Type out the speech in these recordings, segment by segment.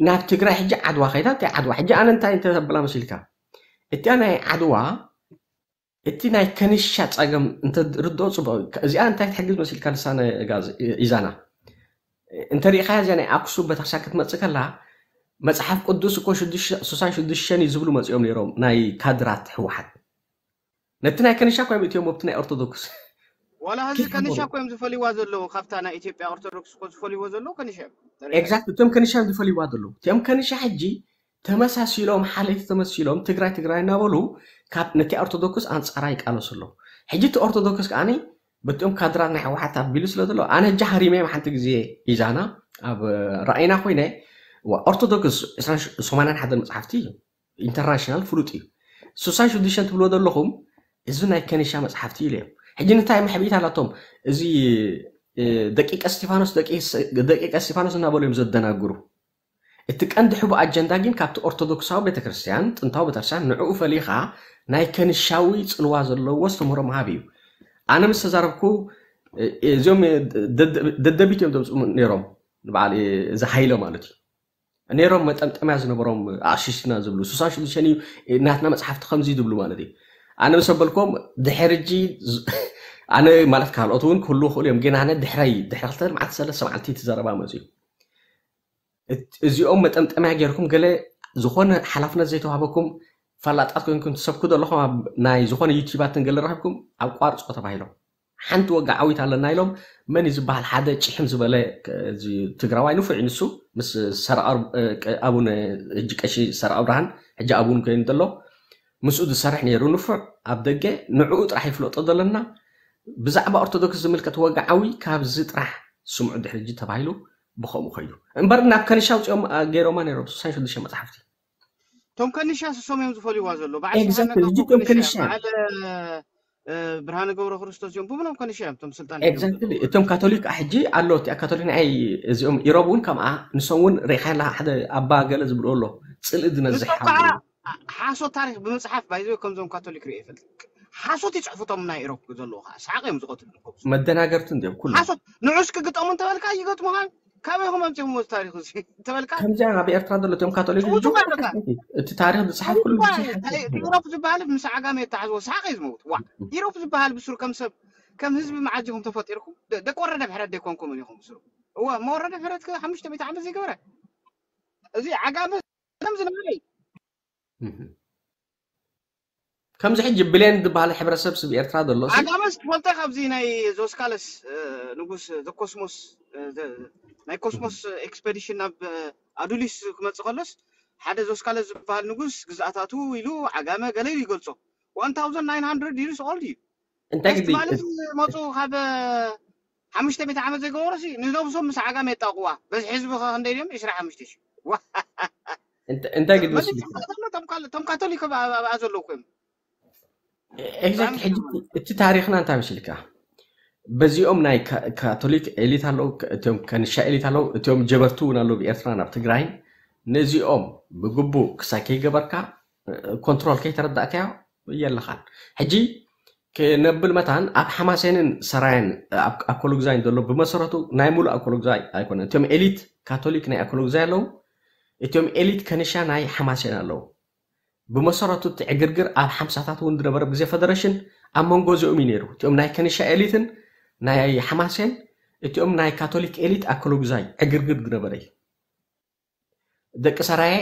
ناب تقرا حجة عدوى خيدا تي عدوى حجة أنا أنت أنت بلا مشيلك إتي أنا عدوى إتي ناي كنيشات أجم أنت ردو صبا زي أنت تحجز مشيلك لسانة غاز إيزانا أنت ريخا زي أنا أقصو بتحسكت ما تكلا مصحف قدوس كو شدش سوسان شدشاني زبلو مصيوم ليروم ناي كادرات حوحد نتنا كنيشا كو يوم بتنا اورثوذكس ولا هذا كنيشا كو يمز فلي وازلو خفتانا ايتيبيا اورثودوكس كو فلي وازلو كنيشا اكزاكت تم كنيشا دي فلي وازلو تم كنيشا حجي تمساسيلوم حاله تمساسيلوم تگراي تگراي نابولو كات نتي اورثودوكس انصاراي قالوسلو حجي تو اورثودوكس كاني بتم كادرا نح واحد تاع بيلوس لدلو انا جهري مي محنت غزي ايزانا اب راينا خوينه واورثودوكس اسان سومانان حدا مصحفتي انترناشنال فروتي سوسايشن ديشن تبلو دلوهم ازو نا كانيشا مصحفتي ليه حجي نتاي محبيت على توم ازي دقيقة استيفانوس دقيقة دقيقة استيفانوس نابوليم زد دناغورو اتك عند حب أجندة جين كابت أرثوذكس أو بتكريستيان تنتاو بترسان نعو فليخا نايكن شاويت نواز الله وسط مرام هابيو أنا مستزاربكو زيوم دد دد بيتهم دمس نيرام بعد إذا مالتي نيرام مت أمازن برام عشيشنا زبلو سوسان شو تشانيو نهتنا مس حفت خمسي دبلو مالتي ኣነ ምስ ኣበልኮም ድሕር እጂ ኣነ ማለት ካልኦት እውን ክህሉ ይኽእሉ እዮም ግን ኣነ ድሕራይ ድሕሪ ክልተ መዓልቲ ሰለስተ መዓልቲ እቲ ዘረባ መፅኡ እዚኦም መጠምጠምያ ገይርኩም ገለ ዝኾነ ሓላፍነት ዘይተዋህበኩም ፈላጣት ኮይንኩም ትሰብኩ ዘለኹም ናይ ዝኾነ ዩቲባትን ገለ ረኺብኩም ኣብ ቋርፆ ተባሂሎም ሓንቲ ወጋዕ ዓዊት ኣለና ኢሎም መን ዝበሃል ሓደ ጭሕም ዝበለ ትግራዋይ ንፉዕ ንሱ ምስ ሰረኣቡን ሕጂ ቀሺ ሰረኣ ብርሃን ሕጂ ኣብውን ኮይኑ ዘሎ ምስኡ ዝሰርሕ ነይሩ ንፉዕ ኣብ ደገ ንዕኡ ጥራሕ ይፍለጦ ዘለና ብዛዕባ ኦርቶዶክስ ዝምልከት ወግዓዊ ካብዚ ጥራሕ ስምዑ ድሕርጂ ተባሂሉ ብከምኡ ከይዱ እምበር ናብ ከኒሻ ውፅኦም ገይሮማ ነይሮም 66 መፅሓፍቲ እቶም ከኒሻ ስሶም እዮም ዝፈልይዋ ዘሎ በዓልቶም ከኒሻ ብርሃነ ገብረ ክርስቶስ እዮም ብምኖም ከኒሻ እዮም እቶም ስልጣን ኤግዛክትሊ እቶም ካቶሊክ ሕጂ ኣሎ እቲኣ ካቶሊክ ንዓይ እዚኦም ኢሮብ እውን ከምኣ ንሶም እውን ርኢካላ ሓደ ኣባ ገለ ዝብልዎ ኣሎ ፅልኢ ዝነዝሕ ሓሶት ታሪክ ብምፅሓፍ ባይዘ ከምዞም ካቶሊክ ሪኦ ይፈልጥ ሓሶት ይፅሕፉቶም ናይ ኢሮብ ዘለዎ ከዓ ሰዓቀ እዮም ዝቐትሉ መደናገርቱ እንዲም ኩሉ ሓሶት ንዑስ ክግጠሙ እንተበልካ ይገጥሙሃል ካበይ ኹም ኣምፂኹም ወዚ ታሪክ እዚ ተበልካ ከምዚ ኣብ ኤርትራ ዘሎ እቶም ካቶሊክ እቲ ታሪክ ዝፅሓፍ ኩሉ ኢሮብ ዝበሃል ምስ ዓጋመ ተሓዝቦ ሰዓቀ እዩ ዝመውት ዋ ኢሮብ ዝበሃል ብስሩ ከም ሰብ ከም ህዝቢ መዓጅኹም ተፈጢርኩም ደቂ ወረደ ብሕረት ደይኮንኩምን ኢኹም ብስሩ እዋ መወረደ ብሕረት ሓሙሽተ ቤተ ዓመት ዘይገበረ እዚ ዓጋመ ከም ዝነበረ እዩ ከምዚ ሕጂ ብሌን ዝበሃል ሕብረተሰብ ስብ ኤርትራ ዘሎ ኣጋመስ ትፈልጦ ካብዚ ናይ ዞስካለስ ንጉስ ዘኮስሞስ ናይ ኮስሞስ ኤክስፔዲሽን ናብ ኣዱሊስ ክመፅእ ከሎስ ሓደ ዞስካለስ ዝበሃል ንጉስ ግዛኣታቱ ኢሉ ዓጋመ ገለ ኢሉ ይገልፆ ዋን ታውዘንድ ናይን ሃንድረድ ኢሉስ ኦልድ እዩ እንታይ ግዜ ማለት መፁ ካብ ሓሙሽተ ቤት ዓመት ዘይገበሮሲ ንነብሶም ምስ ዓጋመ የጣቅዋ በዚ ሕዝቢ ከ ክንደይ ድዮም 2ስራ ሓሙሽተ ሽ انت انت قد وش تم كاتوليك بعزل لكم اكزاكت حجي انت تاريخنا انت مش لك بزيوم ناي كاتوليك اليت هالو تيوم كان شا اليت هالو تيوم جبرتو نالو بيرسنا نابت غراين نزيوم بغبو كساكي جبركا كنترول كي تردا كيا يلا خان حجي كي نبل متان اب حماسينن سراين اكولوغزاين دولو بمسرتو نايمول اكولوغزاي ايكون تيوم اليت كاتوليك ناي اكولوغزاي لو እቶም ኤሊት ከነሻ ናይ ሓማስ እየን ኣለዉ ብመሰረቱ እቲ ዕግርግር ኣብ ሓምሳታት እውን ዝነበረ ግዜ ፈደሬሽን ኣብ መንጎ እዚኦም እዩ ነይሩ እቲኦም ናይ ከነሻ ኤሊትን ናይ ሓማስን እቲኦም ናይ ካቶሊክ ኤሊት ኣከሎ ግዛይ ዕግርግር ዝነበረ እዩ ደቂ ሰራየ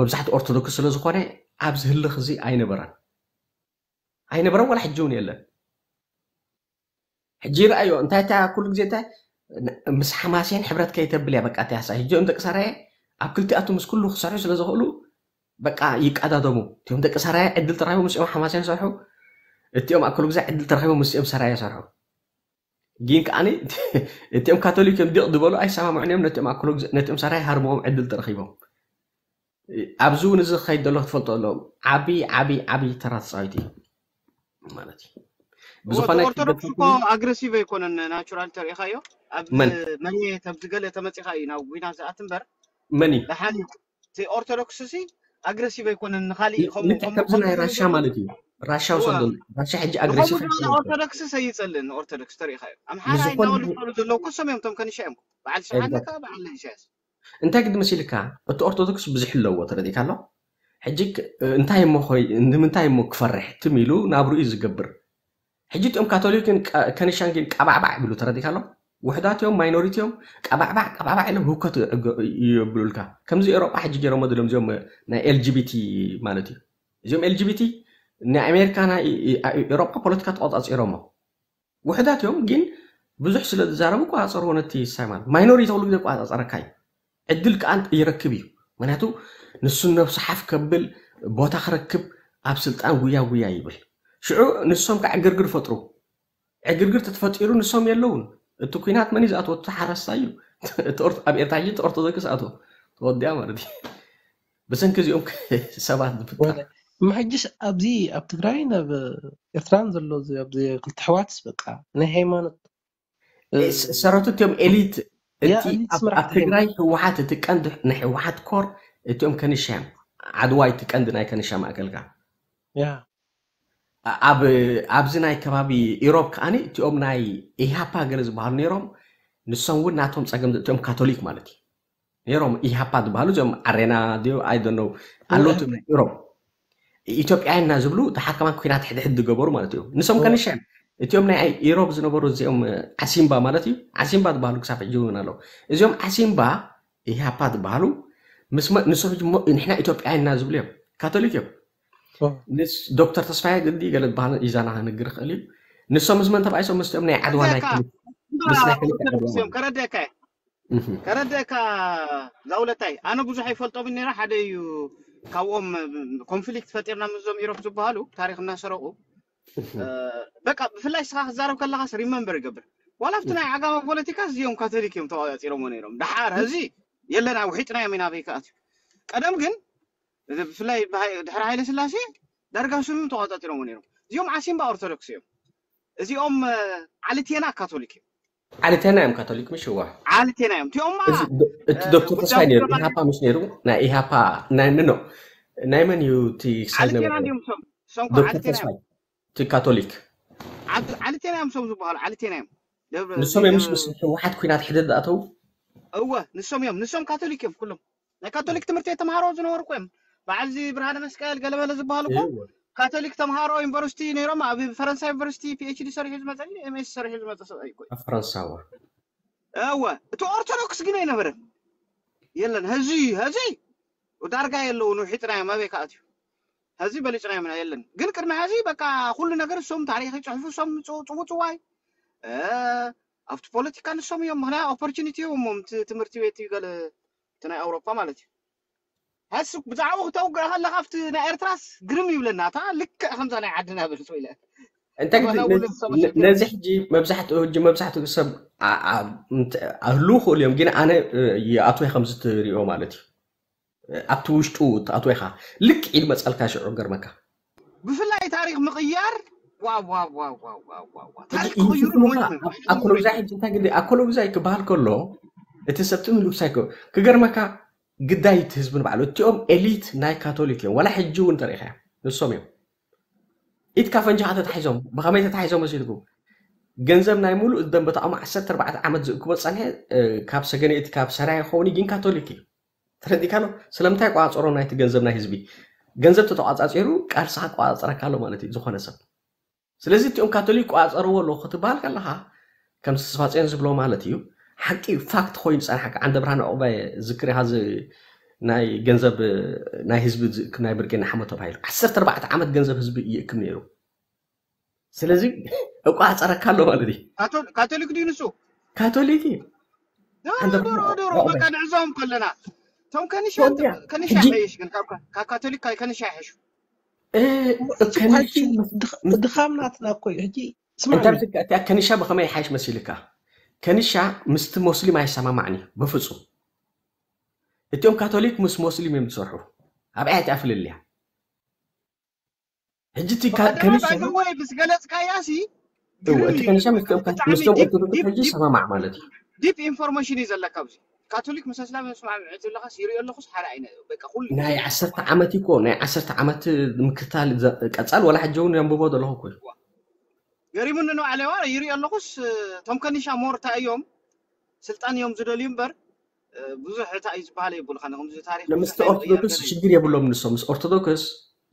መብዛሕትኡ ኦርቶዶክስ ስለ ዝኾነ ኣብዚ ህልኽ እዚ ኣይነበረን ኣይነበረን ዋላ ሕጂ እውን የለን ሕጂ ይረአዮ እንታይ እታ ኩሉ ግዜ እንታይ ምስ ሓማስን ሕብረት ከይተብል እያ በቃ እትያሳ ሕጂኦም ደቂ ሰራየ ኣብ ክልቲኣቶም ምስ ኩሉ ክሰርሑ ስለ ዝኽእሉ በቃ ይቀዳደሙ እቲኦም ደቂ ሰራያ ዕድል ተራሂቦም ምስኦም ሓማስያ ይሰርሑ እቲኦም ኣብ ከሉ ግዜ ዕድል ተራሂቦም ምስኦም ሰራያ ይሰርሑ ግን ከዓኒ እቲኦም ካቶሊክ እዮም ዲቕ ዝበሉ ኣይሰማምዑን እዮም ነቲኦም ኣብ ነቲኦም ሰራይ ሃርሞኦም ዕድል ተረኺቦም ኣብዚ እውን እዚ ክኸይድ ዘሎ ክትፈልጦ ኣለዎም ዓብይ ዓብይ ዓብይ ተራ ተፃዊት እዩ ማለት እዩ ብዝኾነ ኦርቶዶክስ እኮ ኣግረሲቭ ኣይኮነን ናቹራል ተሪኢካዮ ኣብ መኔት ኣብቲ ገለ ተመፂኻ እዩ ናብ ጉና ዝኣት እምበር መን እዩ ንሓደ ኦርቶዶክስ ሲ ኣግረሲቭ ኣይኮነን ንካሊእ ከምዚ ናይ ራሻ ማለት እዩ ራሻ ውሰዶ ራሻ ሕጂ ኣግረሲቭ ኦርቶዶክስ ሰይፀልን ኦርቶዶክስ ተሪኢካ እዩ ኣምሓራይ እናወሉ ዘለዉ ኩሶም እዮም ቶም ከንሻ እዮም በዓል ሽሓነካ በዓል ናይሻያስ እንታይ ግድ መሲልካ እቲ ኦርቶዶክስ ብዙሕ ኣለዎ ተረዲእካ ኣሎ ሕጂ እንታይ እሞ ንምንታይ እሞ ክፈርሕ ትም ኢሉ ናብርኡ ዝገብር ሕጂ እቶም ካቶሊክን ከንሻን ግን ቀባዕባዕ ቢሉ ተረዲእካ ኣሎ وحداتهم ماينوريتيهم قبعبع هو لهم هوكات كا كم زي اوروبا حجي جرو مدلهم زيهم نا ال جي بي تي مالتي زيهم ال جي بي تي نا امريكا نا اوروبا بوليتيكا تقطعص ايروما وحداتهم ግን ብዙሕ ስለ ዝዛረቡ ቋፀርዎ ነቲ تي سايمان ماينوريتي ግዜ ቋፀፀረካ እዩ ዕድል ከዓ ይረክብ እዩ ምክንያቱ ንሱ ነብሱ ሓፍ ከብል ቦታ ክረክብ ኣብ ስልጣን ጉያ ويا ويا يبل ንሶም ከዓ كعجرجر ፈጥሩ عجرجر تتفتيرو ንሶም يلون እቲ ኩናት መን እዩ ዝኣትዎ እቲ ሓረስታ እዩ ኣብ ኤርትራ እቲ ኦርቶዶክስ ኣትዎ ተወዲያ ማለት እዩ ብሰንኪ እዚኦም ሰባት ዝፍታ ማሕጅስ ኣብዚ ኣብ ትግራይ ናብ ኤርትራን ዘሎ ኣብዚ ክልተ ኣሕዋትስ በቃ ናይ ሃይማኖት ሰረቱ እትዮም ኤሊት ኣብ ትግራይ ህወሓት እቲ ቀንዲ ናይ ህወሓት ኮር እትኦም ከንሻም ዓድዋይ እቲ ቀንዲ ናይ ከንሻ ማእከልካ ኣብዚ ናይ ከባቢ ኢሮብ ከዓኒ እቲኦም ናይ ኢሃፓ ገለ ዝበሃሉ ነይሮም ንሶም እውን ናቶም ፀገም እቲኦም ካቶሊክ ማለት እዩ ነሮም ኢሃፓ ዝበሃሉ እዚኦም ዓሬና ድዮ ኣይደነው ናይ ኢሮብ ኢትዮጵያና ዝብሉ ተሓከማ ኮይናት ሕድሕድ ዝገበሩ ማለት እዮም ንሶም ከንሸ እቲኦም ናይ ኢሮብ ዝነበሩ እዚኦም ዓሲምባ ማለት እዩ ዓሲምባ ዝበሃሉ ክሳብ ሕጂ እውን ኣለው እዚኦም ዓሲምባ ኢሃፓ ዝበሃሉ ንሶም ንሕና ኢትዮጵያና ዝብሉ እዮም ካቶሊክ እዮም ንስ ዶክተር ተስፋይ ግዲ ገለ ዝበሃል እዩ ንግር ክእል እዩ ንሶም ምስ መን ተባኢሶም ምስኦም ናይ ዓድዋ ናይ ምስናይክልእዮም ከረድአካ ከረድአካ ዛውለታይ ኣነ ብዙሕ ኣይፈልጦምን ነራ ሓደ እዩ ካብኦም ኮንፍሊክት ፈጢርና ምዞም ኢሮብ ዝበሃሉ ታሪክ እናሰረቁ በቃ ብፍላይ ስኻ ክዛረብ ከለካስ ሪመምበር ይገብር ዋላ ኣብቲ ናይ ዓጋማ ፖለቲካ እዚኦም ካቶሊክ እዮም ተዋፂሮሞ ነይሮም ድሓር ሕዚ የለና ውሒጥናዮም ኢና በይ ከኣትዩ ቀደም ግን ብፍላይ ድሕሪ ሃይለ ስላሴ ዳርጋ ስሉ ተቆፃፂሮም ነይሮም እዚኦም ዓሲምባ ኦርቶዶክስ እዮም እዚኦም ዓልቴና ካቶሊክ እዮም ዓልቴና እዮም ካቶሊክ ምሽ ዋ ዓልቴና እዮም እቲኦም እቲ ዶክተር ተስፋይ ነይሩ ኢሃፓ ምሽ ነይሩ ናይ ኢሃፓ ናይ ንኖ ናይ መን እዩ እቲ ክሳል ዶክተር ተስፋይ እቲ ካቶሊክ ዓልቴና እዮም ሶም ዝበሃሉ ዓልቴና እዮም ንሶም እዮም ምስ ሕወሓት ኩናት ሕደድ ኣተው እወ ንሶም እዮም ንሶም ካቶሊክ እዮም ኩሎም ናይ ካቶሊክ ትምህርቲ ተምሃሮ ዝነበርኩ እዮም በዓዚ ብርሃነ መስቀል ገለመለ ዝበሃሉ እኮ ካቶሊክ ተምሃሮ ዩኒቨርሲቲ ነይሮም ኣብ ፈረንሳይ ዩኒቨርሲቲ ፒኤችዲ ሰሪሑ ዝመፀ ኤምኤስ ሰሪሑ ዝመፀ ሰብኣይ እወ እቲ ኦርቶዶክስ ግን ኣይነበረን የለን ህዚ ህዚ ዳርጋ የለውን ውሒጥናዮ መበይ ከኣት እዩ ህዚ በሊጭናዮ ምና የለን ግን ቅድሚ ሕዚ በቃ ኩሉ ነገር እሶም ታሪክ ይፅሕፉ እሶም ፅውፅዋይ ኣብቲ ፖለቲካ ንሶም እዮም ምክንያ ኦፖርቹኒቲ እዮም ትምህርቲ ቤት ገለ እቲ ናይ ኣውሮፓ ማለት እዩ هسك بزعوغ توقر هلا خفت نايرتراس قرمي ولا ناتا لك خمسة انا عدنا بالسويلة انت كنت نزح جي مبزحة جي مبزحة قصب اهلوخ اليوم جينا انا يا اطوي خمسة ريو مالتي اطوش توت اطوي خا لك علم اسأل كاش عقر مكا بفلاي تاريخ مغيار واو واو واو واو واو واو تاريخ خيور مهم اكلو زاي جنتا قدي اكلو زاي كبال كله اتسبتون لوسايكو كقر مكا قدايت هزبن بعلو تيوم إليت ناي كاثوليك ولا حجون تاريخها نصهم يوم إتكافن جهات تحيزهم بخميت تحيزهم مسيلكو ገንዘብ ናይ ሙሉእ ዝደንበተኦም 14 ዓመት ዝእክቦ ፀንሐ ካብ ሰገነኢት ካብ ሰራይ ኮይኑ ግን ካቶሊክ እዩ ተረዲካሎ ስለምንታይ ቋፀሮ ናይቲ ገንዘብ ናይ ህዝቢ ገንዘብ ተተቋፃፂሩ ቃልስኻ ቋፀረካ ኣሎ ማለት እዩ ዝኾነ ሰብ ስለዚ እቲኦም ካቶሊክ ቋፀርዎ ኣለዎ ክትበሃል ከለካ ከምቲ ስፋፅን ዝብሎ ማለት እዩ ሓቂ ፋክት ኮይኑ ዝፀንሐካ ዓንደ ብርሃን ዕቁባይ ዝክሪኻ ናይ ገንዘብ ናይ ህዝቢ ዝእክብ ናይ ብርቄና ሓመ ተባሂሉ ዓሰርተ ኣርባዕተ ዓመት ገንዘብ ህዝቢ ይእክብ ነይሩ ስለዚ እቋፀረካ ኣሎ ማለት እዩ ካቶሊክ ድዩ ንሱ ካቶሊክ እዩ ዶሮ በቃ ንዕዞም ከለና እቶም ከንሻ ይሕሽ ግን ካብ ካቶሊክ ከንሻ ይሕሹ ምድኻም ናትና ኮዩ ሕጂ ከንሻ ብኸመይ ሓይሽ መሲልካ ከንሻ ምስቲ ሞስሊም ኣይሰማማዕን እዩ ብፍፁም እቲኦም ካቶሊክ ምስ ሞስሊም እዮም ዝሰርሑ ኣብ ኣያት ኣፍልልያ ሕጂ እቲ ከንሻወይ ምስገለፅካያሲ እቲ ከንሻ ምስቶም ኦርቶዶክስ ሕጂ ይሰማማዕ ማለት እዩ ዲፕ ኢንፎርሜሽን እዩ ዘለካ ብዚ ካቶሊክ ምስ እስላም ስማዕ ምዕት ዘለኻስ ይሪኦ ኣለኹስ ሓደ ዓይነ በቃ ኩሉ ናይ ዓሰርተ ዓመት ይኮ ናይ ዓሰርተ ዓመት ምክትታል ቀፃል ወላ ሕጂ እውን የንብቦ ዘለኹ ኮይኑ ገሪሙን ነው ዓለዋ ይሪኦ ኣለኹስ እቶም ከኒሻ ሞርታ እዮም ስልጣን እዮም ዝደልዩ እምበር ብዙሕ እታ እዩ ዝበሃል የብሉካ ከምዚ ታሪክ ምስቲ ኦርቶዶክስ ሽግር የብሎም ንሶ ምስ ኦርቶዶክስ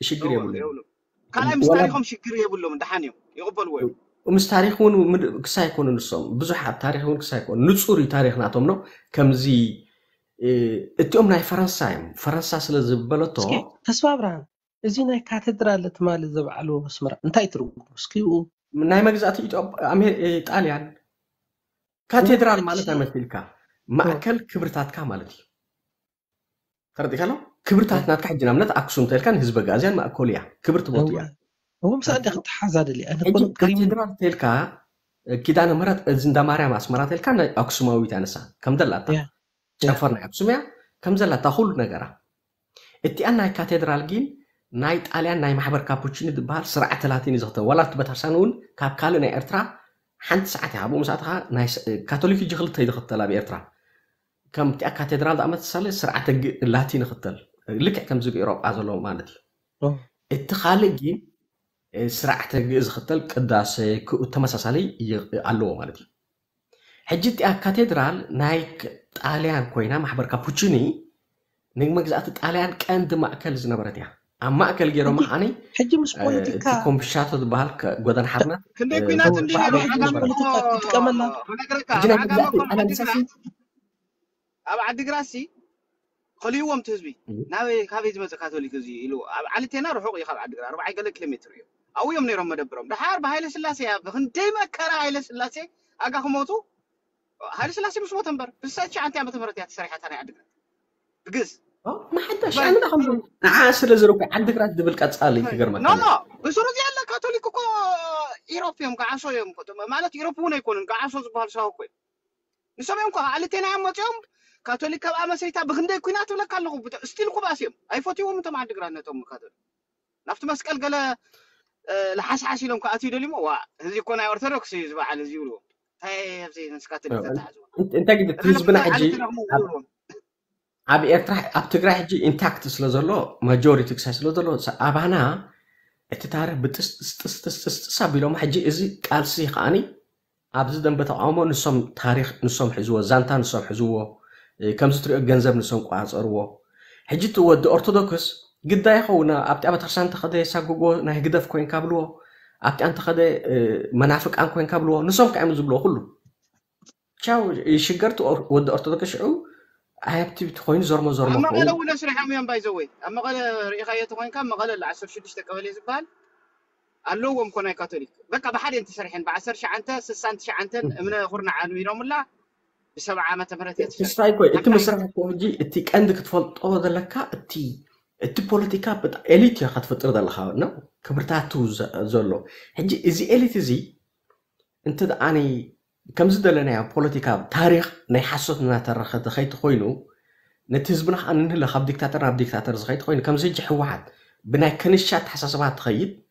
ሽግር የብሎም ካልኣይ ምስ ታሪኮም ሽግር የብሎም ድሓን እዮም ይቕበልዎ እዮም ምስ ታሪክ እውን ክሳ ይኮኑ ንሶም ብዙሕ ኣብ ታሪክ እውን ክሳ ይኮኑ ንፁር እዩ ታሪክ ናቶምኖ ከምዚ እቲኦም ናይ ፈረንሳ እዮም ፈረንሳ ስለ ዝበለቶ ተስፋ ኣብርሃም እዚ ናይ ካቴድራል ትማሊ ዘበዓልዎ መስመራ እንታይ ትርጉም እስኪ ናይ መግዛእቲ ጣልያን ካቴድራል ማለት ናይ ማእከል ክብርታትካ ማለት እዩ ተረዲካሎ ክብርታት ናትካ ሕጂ ናብነት ኣክሱም ተልካ ንህዝበ ጋዝያን ማእከሉ እያ ክብር ትቦት እያ ወምሳእንደ ክትሓዛ ደልእያካቴድራል ተልካ ኪዳነ ምህረት እዚ እንዳ ማርያም ኣስመራ ተልካ ናይ ኣክሱማዊት ኣነሳ ከም ዘላታ ጨፈር ናይ ኣክሱም እያ ከም ዘላታ ኩሉ ነገራ እቲኣ ናይ ካቴድራል ግን ناي تاليا ناي محبر كابوتشيني دبار سرعة تلاتين زغطة ولا تبتر سانون كاب كالو ناي ارترا حانت ساعة هابو مساعة خا ناي س... كاتوليكي جغل تايد خطلا بي ارترا كم تأك كاتدرال دامت سالي سرعة اللاتين خطل لك كم زوك ايروب ازولو مانت اتخالي جين سرعة تجيز خطل كداس كتمسا سالي يقلو مانت حجي تأك كاتدرال ناي تاليا كوينا محبر كابوتشيني نجمك زاتت تاليا كانت ماكل زنبرتيها اما اكل جيرو ما حني حجي مش بوليتيكا آه تكون بشاتو دبال قدن حرنا كندي كوينات اللي تكمل انا نسافي ابا عدي قراسي خلي هو متزبي ناوي كافي زمت كاثوليك زي لو علي تينا روحو يخل عدي قرا 4 كيلومتر او يوم نيرم مدبرم ده حرب هايل سلاسي ابا خندي ما كرا هايل سلاسي اغا خموتو هايل سلاسي مش متنبر بس انت عم تعمل تمرات يا تسريحات انا عدي قرا بقز ما حداش انا دخل عاشر زروك عندك راه دبل كاتالي كبير طيب. ما لا لا زرو ديال الكاثوليك كو ايروبيوم كاع عاشو يوم كو ما معنات ايروبيون يكون كاع عاشو زبال شاو كو نسوم يوم كو على تاني عام يوم كاثوليك كاع ما سيتا بغندا يكونات ولا كان لغو ستيل كو باسيوم اي فوتيوم انت ما عندك راه نتوما كاثوليك نفت مسكل قال آه، لحاش حاش لهم كاتي دولي مو هذي كون ايرثوكس زبال زيولو هاي زين سكاتي آه، انت انت قد تزبنا حجي اب ارترا اب تگرا هجي انتاكت سلو زلو ماجوريتي كسا سلو زلو ابانا اتتار بتس تس تس تس تس سابيلو ما هجي ازي قال سي خاني اب زدن بتعامو نسوم تاريخ نسوم حزو زانتا نسوم حزو كم ستر غنزب نسوم قاصروا هجي تو ود اورثودوكس قد يا خونا اب تي اب ترسان تخدي ساغوغو نا هجدف كوين كابلو اب تي انت خدي منافق ان كوين كابلو نسوم كامزبلو كله تشاو شجرتو ود اورثودوكس شعو عيبتي بتخوين ما زور ما قال اول اسرح اميان باي زوي اما قال رئيقاية خوين كان مقال العسر شدش تكوالي زبال اللوم كنا كاثوليك بقى بحد انت سرحين بعسر شعنتا سسان شعنتا من غرنا عالمي روم الله بسبع عامة مرات اسرائيل كوي انت مسرح كوجي انت عندك تفلط او ذلك انت እቲ ፖለቲካ ብጣ ኤሊት እያ ክትፍጥር ዘለካ ነው ክብርታቱ ዘሎ ሕጂ እዚ ኤሊት እዚ እንተ أني كم زدلنا يا بوليتيكا تاريخ نحسوت من تاريخ تخيت خوينو نتزبنا أن نهلا خب ديكتاتر نب ديكتاتر زخيت خوينو كم زج حواد بنا كنش شات حساس ما تخيب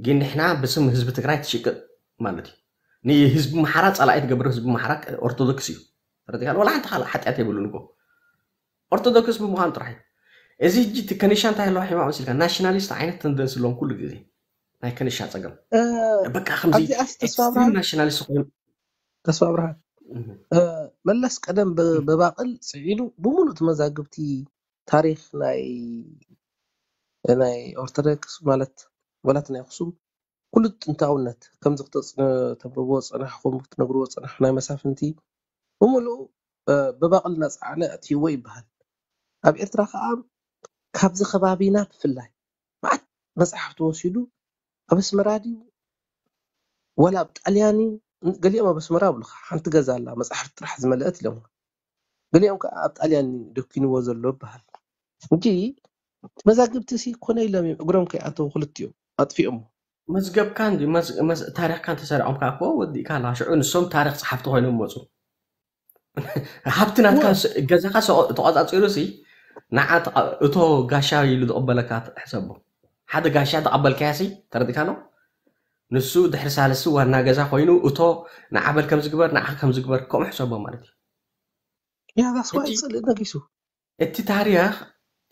جينا إحنا بسم حزب تقرأت شيك مالتي ني حزب محرات على عيد قبل حزب محرك أرثوذكسي رد ولا أنت حال حتى أتي بقول لكم بمهان تروح إذا جيت كنش شات هلا حي ما أقول لك ناشناليست عينك تندس لهم كل جزء ما يكنش شات أقل بكا خمسين ناشناليست ተስፋ ብርሃን መለስ ቀደም ብባቅል ስዒሉ ብሙሉእ እቲ መዛግብቲ ታሪክ ናይ ኦርቶዶክስ ማለት ወላቲ ናይ ኣክሱም ኩሉ ጥንታውነት ከምዚ ክተንብብዎ ፀናሕኩም ክትነግርዎ ፀናሕ ናይ መሳፍንቲ ብሙሉኡ ብባቅሊ እናፀዓነ ኣትይዎ ይበሃል። ኣብ ኤርትራ ከዓ ካብዚ ከባቢና ብፍላይ መዓት መፅሓፍ ተወሲዱ ኣብ ኣስመራ ድዩ ዋላ ኣብ ጣልያን እዩ قال لي قليما بس مرابل حنت جزا لا مسحر ترح زملات لهم قليما كأبطال يعني دكين وزر لبها جي مزاجب تسي كنا إلا مي أقولهم كي أتو خلط يوم أطفي أمه مزجب كان دي مز مز تاريخ كان تسرع أمك أقوى ودي كان لاش عن سوم تاريخ صحبته هاي نموزو حبتنا كان جزا خاص تقعد أتصيروسي نعت أتو غاشا يلد أبلكات حسابه هذا غاشا ده أبل كاسي ترى دي كانوا ንሱ ድሕሪ ሳልሲ ዋና ገዛ ኮይኑ እቶ ንዓበል ከም ዝግበር ንዓ ከም ዝግበር ከም ሕሰቦ ማለት እዩ ነጊሱ እቲ ታሪክ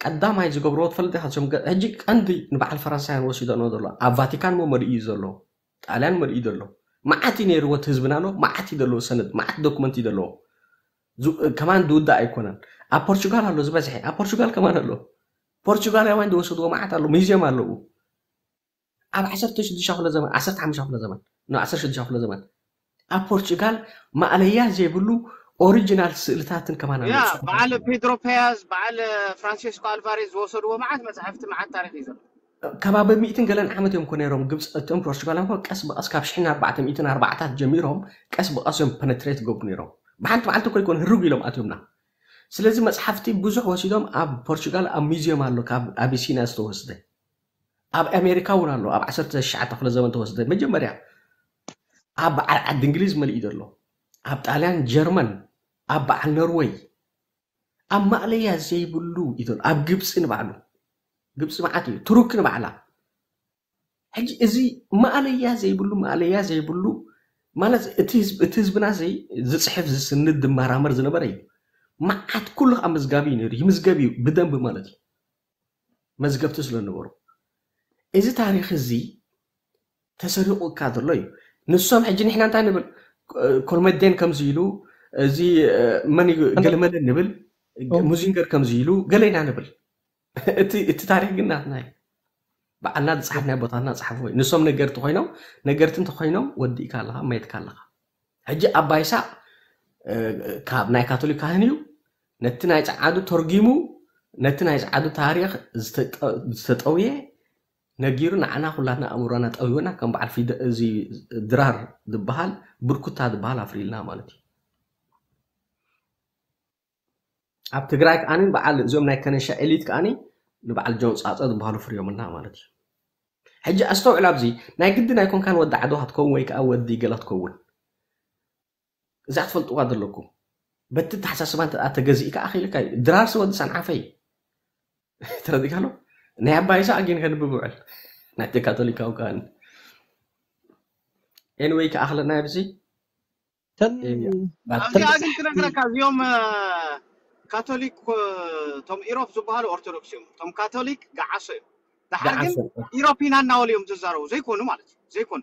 ቀዳማይ ዝገብሮ ትፈልጥ ኢካ ሕጂ ቀንዲ ንበዓል ፈረንሳያን ወሲዶ ኖ ዘሎ ኣብ ቫቲካን ሞ መርኢዩ ዘሎ ጣልያን መርኢዩ ዘሎ መዓት እዩ ነይርዎ እቲ ህዝብና ሎ መዓት እዩ ዘለዎ ሰነድ መዓት ዶኩመንት እዩ ዘለዎ ከማን ዝውዳእ ኣይኮነን ኣብ ፖርቹጋል ኣሎ ዝበዝሐ ኣብ ፖርቹጋል ከማን ኣሎ ፖርቹጋልያዋን ዝወሰድዎ መዓት ኣሎ ሚዝየም ኣለዉ ኣብ 1ሽዱሽተ ክፍለ ዘመን 1ሓሙሽተ ክፍለ ዘመን ን1ሽዱሽተ ክፍለ ዘመን ኣብ ፖርቹጋል ማእለያ ዘይብሉ ኦሪጂናል ስእልታትን ከማና በዓል ፔድሮ ፔያዝ በዓል ፍራንሲስኮ አልቫሬዝ ዝወሰድዎ መዓት መፅሕፍቲ መዓት ታሪክ እዩ ዘሎ ከባቢ ሚእትን ገለን ዓመት እዮም ኮ ነይሮም ግብፂ እቶም ፖርቹጋል ቀስ በቀስ ካብ ሽሕን ኣርባዕተ ሚእትን ኣርባዕታት ጀሚሮም ቀስ በቀስ እዮም ፐነትሬት ገቡ ነይሮም ብሓንቲ መዓልቲ ኮ ይኮን ህርጉ ኢሎም ኣትዮምና ስለዚ መፅሓፍቲ ብዙሕ ወሲዶም ኣብ ፖርቹጋል ኣብ ሚዝዮም ኣሎ ካብ ኣቢሲና ዝተወስደ ኣብ ኣሜሪካ እውን ኣሎ ኣብ 19 ክፍለ ዘመን ተወስደ መጀመርያ ኣብ በዓል ዓዲ እንግሊዝ መሊኡ ዘሎ ኣብ ጣልያን ጀርመን ኣብ በዓል ኖርዌይ ኣብ ማእለያ ዘይብሉ እዩ ዘሎ ኣብ ግብፂ ንባዕሉ ግብፂ መዓት እዩ ቱርክ ንባዕላ ሕጂ እዚ ማእለያ ዘይብሉ ማእለያ ዘይብሉ ማለት እቲ ህዝብና ዘይ ዝፅሕፍ ዝስንድ ድመራመር ዝነበረ እዩ መዓት ኩሉ ኣብ መዝጋቢ እዩ ነይሩ ይምዝገብ እዩ ብደንብ ማለት እዩ መዝገብቲ ስለነበሩ እዚ ታሪክ እዚ ተሰሪቑካ ዘሎ እዩ ንሶም ሕጂ ንሕና እንታይ ንብል ኮልመዴን ከምዚ ኢሉ እዚ መን እዩ ገለመለ ንብል ሙዚንገር ከምዚ ኢሉ ገለ ኢና ንብል እቲ ታሪክ ግን ናትና እዩ በዓልና ዝፅሓፍናይ ቦታትና ፅሓፍ ወይ ንሶም ነገርቲ ኮይኖም ነገርቲ እንተኮይኖም ወዲእካ ኣለካ መየትካ ኣለካ ሕጂ ኣባይሳ ካብ ናይ ካቶሊክ ካህን እዩ ነቲ ናይ ፃዓዱ ተርጊሙ ነቲ ናይ ፃዓዱ ታሪክ ዝተጠውየ نجيرنا عنا خلنا أمورنا تأويونا كم بعد في ذي درار دبهال بركوت هذا بهال أفريلنا مالتي أبتغرأك أنا بعد زوم نا كان شا إليت كأني نبعد جونز أت هذا بهال أفريلنا منا مالتي هجى أستوى على بزي نا جد نا يكون كان ود عدوه تكون ويك أو ودي جلط كون زعت فلت وادر لكم بتت حساس ما أنت أتجزئك أخي لك درار سود سنعفي ترى دي كانوا ناي باي سا اجين خن ببوال ناي تي كاتوليك او كان ان ويك اخلا ناي بزي تن باتن اجين تنغرا كازيوم كاتوليك توم ايروف زبال اورثودوكسيوم توم كاتوليك غاسه دحرجن ايروبينا ناوليوم تزارو زي كونو مالت زي كون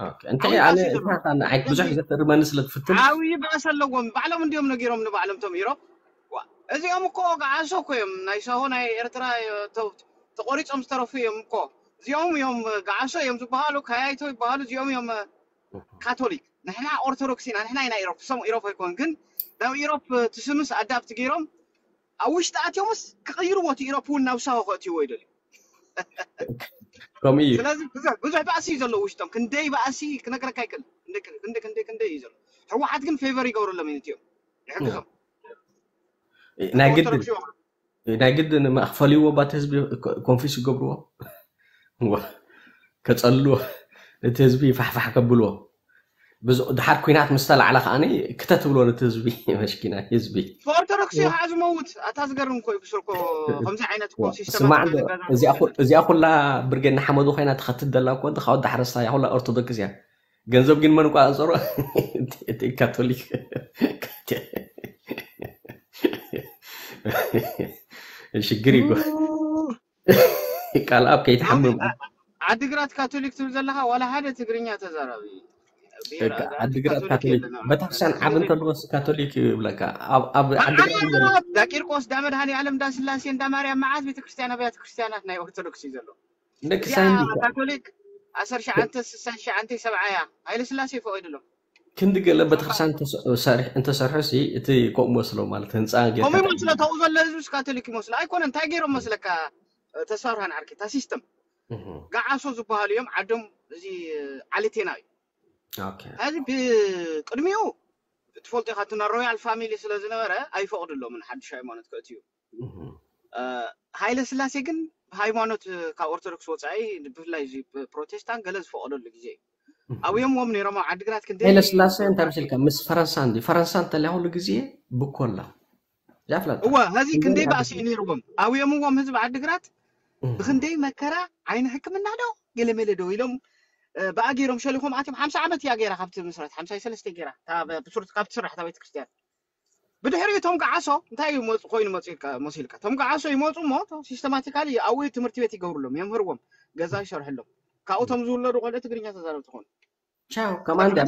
اوكي انت يعني انا انت انا عيك بزح اذا ترى ما نسلك فتن عاوي باسل لو بعلم نديوم نغيروم نبعلم توم ايروف ازي امكو غاسو كويم نايسا هنا ايرترا توب تقولي تام طرفي يوم كو زيوم يوم قعشة يوم تبهالو كاي تو يبهالو زيوم يوم كاثوليك نحنا أرثوذكسي نحنا هنا إيروب سام إيروب هيكون جن ده إيروب تسمس أدابت جيرم أوش تأتي يومس كغير وقت إيروب هو ناوسا وقت يويدل كمية لازم بزح بزح بعسي زلوا وش تام كندي بعسي كنكرا كايكل كندك كندك كندك كندي يزل هو واحد كن فيفري قارو لما ينتيوم يحبهم نعم ناجد ان ما اخفلي هو بات حزب كونفيس جبروا هو كتصلوا التزب فحفح كبلوا بس دحر كوينات مستل على خاني كتت بلوا التزب مشكينا حزبي فارتركسي هاز موت اتاسغرن كو بسركو خمس عينات كو سيستم ما زي اخو زي اخو لا برجن حمدو خينا تخت الدلاك ود خا ود حرسا يا ولا اورثودوكس يا جنزب جن منو قاصر كاتوليك شكريكو قال ابكي يتحمل عدي قرات كاثوليك تمزلها ولا هذا تقرينيا تزاربي إيه، عندي قرات كاثوليك نعم. ما تعرفش انا عاد انت نغوص كاثوليك بلاك اب عندي قرات كاثوليك دا كيركوس دا مدهاني علم دا سلاسي دا مريم معاذ بيت كريستيانا بيت كريستيانات ناي اورثودوكس يزلو نكسان كاثوليك اسر شعنت سسان شعنتي سبعايا هاي السلاسي فوق ادلو كندك لما تخرسان تسارح انت سارح سي تي كوم مسلو مال تنسان غير كوم مسلو تو ولا زوج كاتوليك مسلو اي كون انت غيرو مسلكا تسارحان عركي تا سيستم غا اسو زو بحال يوم عدم زي عليتينا اوكي هذه بي قدميو تفولتي خاتنا رويال فاميلي سلا زنبر اي فوق دلو من حد شاي مانت كوتيو اها هاي لسلاسي كن هاي مانت كا اورثودوكس وصاي بفلاي زي بروتستان غلز فوق دلو لجي ኣብዮም ዎም ነይሮም ኣብ ዓዲግራት ክንደ ኃይለስላሴ እንታይ መሲልካ ምስ ፈረንሳ እንዲ ፈረንሳ እንተለያ ኩሉ ግዜ ብኮላ ዛፍላ እወ ሕዚ ክንደይ ባእሲ እዩ ነይርዎም ኣብዮም ዎም ህዝቢ ዓዲግራት ብክንደይ መከራ ዓይነ ሕክምና ዶ ገለ መለ ዶ ኢሎም ብኣ ገይሮም ሸሊኹም ኣትዮም ሓምሳ ዓመት እያ ገይራ ካብቲ ምስረት ሓምሳይ ሰለስተ ገራ ካብ ትስራሕ ታ ቤተክርስትያን ብድሕሪኡ እቶም ጋዓሶ እንታይ እዩ ኮይኑ መሲልካ ቶም ጋዓሶ ይመፁ እሞ ሲስተማቲካሊ ኣብኡ ትምህርቲ ቤት ይገብርሎም የምህርዎም ገዛ ይሰርሐሎም ካብኡ እቶም ዝውለዱ ቆልዑ ትግርኛ ተዛረብ ትኾኑ ቻው ከማንዳ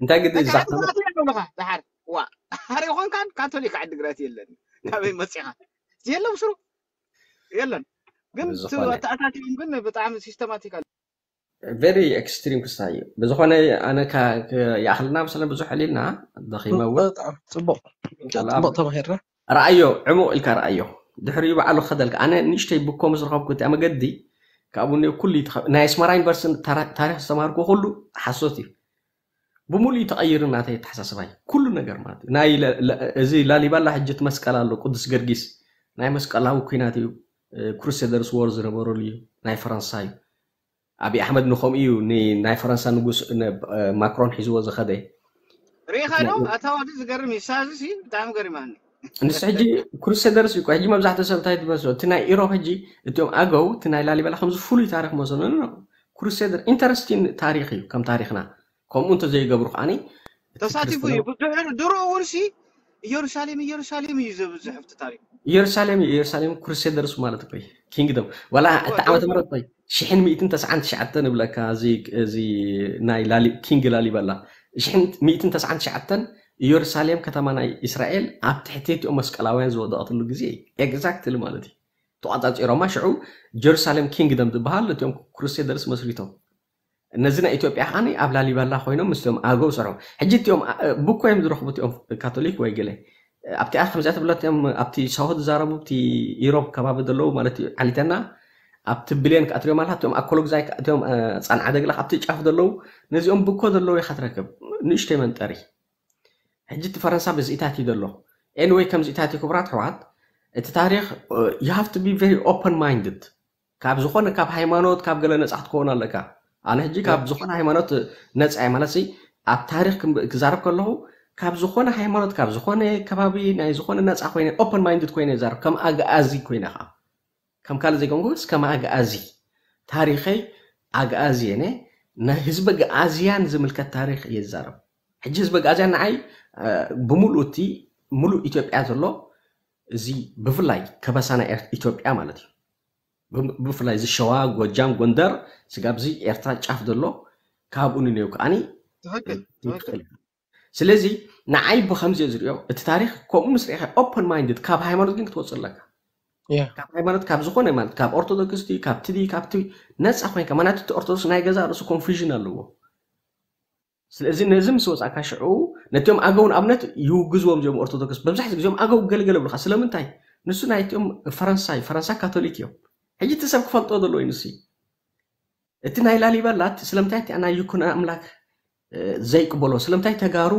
እንታይ ግዲ ዝዛሓለካ ዝሓር ዋ ሓር ይኮንካን ካቶሊክ ዓዲግራት የለን ናበይ መፂኻ የለም ስሩ የለን ግን ተኣታትዮም ግን ብጣዕሚ ሲስተማቲክ ቨሪ ኤክስትሪም ክስታ እዩ ብዝኾነ ኣነ የኣክልና ምስለ ብዙሕ ዕሊልና ደኺመ እውን ፅቡቅ ተማሂርና ረኣዮ ዕሙቕ ኢልካ ረኣዮ ድሕሪኡ በዓሉ ክኸደልካ ኣነ ንእሽተይ ብኮ ምስ ረኸብኩ እቲኣ መገዲ ካብኡ ኩሉ ናይ ኣስመራ ዩኒቨርስቲ ታሪክ ዝተማሃርኮ ኩሉ ሓሶት እዩ ብሙሉእ ተቀይር እናተ ተሓሳስባይ ኩሉ ነገር ማለት እዩ ናይ እዚ ላሊባላ ሕጂ መስቀል ኣሎ ቅዱስ ገርጊስ ናይ መስቀላዊ ኩናት እዩ ክሩሴደርስ ወር ዝነበረሉ እዩ ናይ ፈረንሳ እዩ ኣብዪ ኣሕመድ ንከምኡ እዩ ናይ ፈረንሳ ንጉስ ማክሮን ሒዝዎ ዝኸደ ሪኢካ ዶ ኣታዋዲ ዝገርም እዩ ሳዚ ብጣዕሚ ገሪማኒ نس حجي كروس سيدرس يكو حجي مبزح تسب تايد بسو تنا ايرو حجي اتيوم اغو تنا لالي بلا خمز فول تاريخ مزن نو كروس سيدر انترستين تاريخ يو كم تاريخنا كم انت زي قبر خاني تساتي بو يبدو درو ورسي يرساليم يرساليم يزو بزحف تاريخ يرساليم يرساليم كروس سيدرس مالت بي كينج دو ولا تعمت مرات بي شحن ميتن تسعان شعتن بلا كازي زي ناي لالي كينج لالي بلا شحن ميتن تسعان شعتن ኢየሩሳሌም ከተማ ናይ እስራኤል ኣብ ትሕትትኡ መስቀላውያን ዝወደቐትሉ ግዜ ኤግዛክትሊ ማለት እዩ ተቋፃፂሮማ ሽዑ ጀሩሳሌም ኪንግደም ዝበሃል እትኦም ክሩሴደርስ መስሪቶም ነዚ ናይ ኢትዮጵያ ከዓ ኣብ ላሊበላ ኮይኖም ምስኦም ኣገው ሰርሖም ሕጂ እትኦም ብኮዮም እዮም ዝረኽቡ እትኦም ካቶሊክ ወይ ገለ ኣብቲኣ ከምዚኣ ትብላ እኦም ኣብቲ ሳውት ዝዛረቡ ቲ ኢሮብ ከባቢ ዘለዉ ማለት እዩ ዓሊተና ኣብቲ ብሌን ክኣትርዮም ኣላ እቶም ኣኮሎግዛይ እኦም ፃንዓ ደግላ ካብቲ ጫፍ ዘለዉ ነዚኦም ብኮ ዘለዉ ኢካ ትረክብ ንእሽተይ መንጠሪ ሕጂ እቲ ፈረንሳ ብዝኢታት እዩ ዘሎ ኤንወይ ከምዚኢታት እዩ ክቡራት ሕዋት እቲ ታሪክ ዩ ሃቭ ቢ ቨሪ ኦፐን ማይንድድ ካብ ዝኾነ ካብ ሃይማኖት ካብ ገለ ነፃ ክትከውን ኣለካ ኣነ ሕጂ ካብ ዝኾነ ሃይማኖት ነፃ የ ማለት ኣብ ታሪክ ክዛርብ ከለኹ ካብ ዝኾነ ሃይማኖት ካብ ዝኾነ ከባቢ ናይ ዝኾነ ነፃ ኮይነ ኦፐን ማይንድድ ኮይነ ይዛርብ ከም ኣግኣዚ ኮይነ ከዓ ከም ካልእ ዘይገምኩስ ከም ኣግኣዚ ታሪኸይ ኣግኣዚ የነ ንህዝቢ ግኣዝያን ዝምልከት ታሪክ እየ ዝዛረብ ሕጂ ህዝቢ ግኣዝያን ንዓይ ብሙሉ እቲ ሙሉእ ኢትዮጵያ ዘሎ እዚ ብፍላይ ከበሳና ኢትዮጵያ ማለት እዩ ብፍላይ እዚ ሸዋ ጎጃም ጎንደር ስጋብዚ ኤርትራ ጫፍ ዘሎ ካብኡ ንነዩ ከዓኒ ስለዚ ንዓይ ብከምዚ ዝሪኦ እቲ ታሪክ ከምኡ ምስ ርኢኸ ኦፐን ማይንድድ ካብ ሃይማኖት ግን ክትወፅእ ኣለካ ካብ ሃይማኖት ካብ ዝኮነ ማለት ካብ ኦርቶዶክስቲ ካብ ትዲ ካብቲ ነፃ ኮይንካ ምክንያቱ እቲ ኦርቶዶክስ ናይ ገዛ ርእሱ ኮንፊዥን ኣለዎ ስለዚ ነዚ ምስ ወፃእካ ሽዑ ነቲኦም ኣገውን ኣብነት ይውግዝዎም እዚኦም ኦርቶዶክስ መብዛሕትኡ ግዜኦም ኣገው ገለገለ ብልካ ስለምንታይ ንሱ ናይቲኦም ፈረንሳይ ፈረንሳይ ካቶሊክ እዮም ሕጂ እቲ ሰብ ክፈልጦ ዘለዎ እዩ ንስ እቲ ናይ ላሊበላ ስለምንታይ እቲ ናይ ይኩነ ኣምላክ ዘይቅበሎ ስለምንታይ ተጋሩ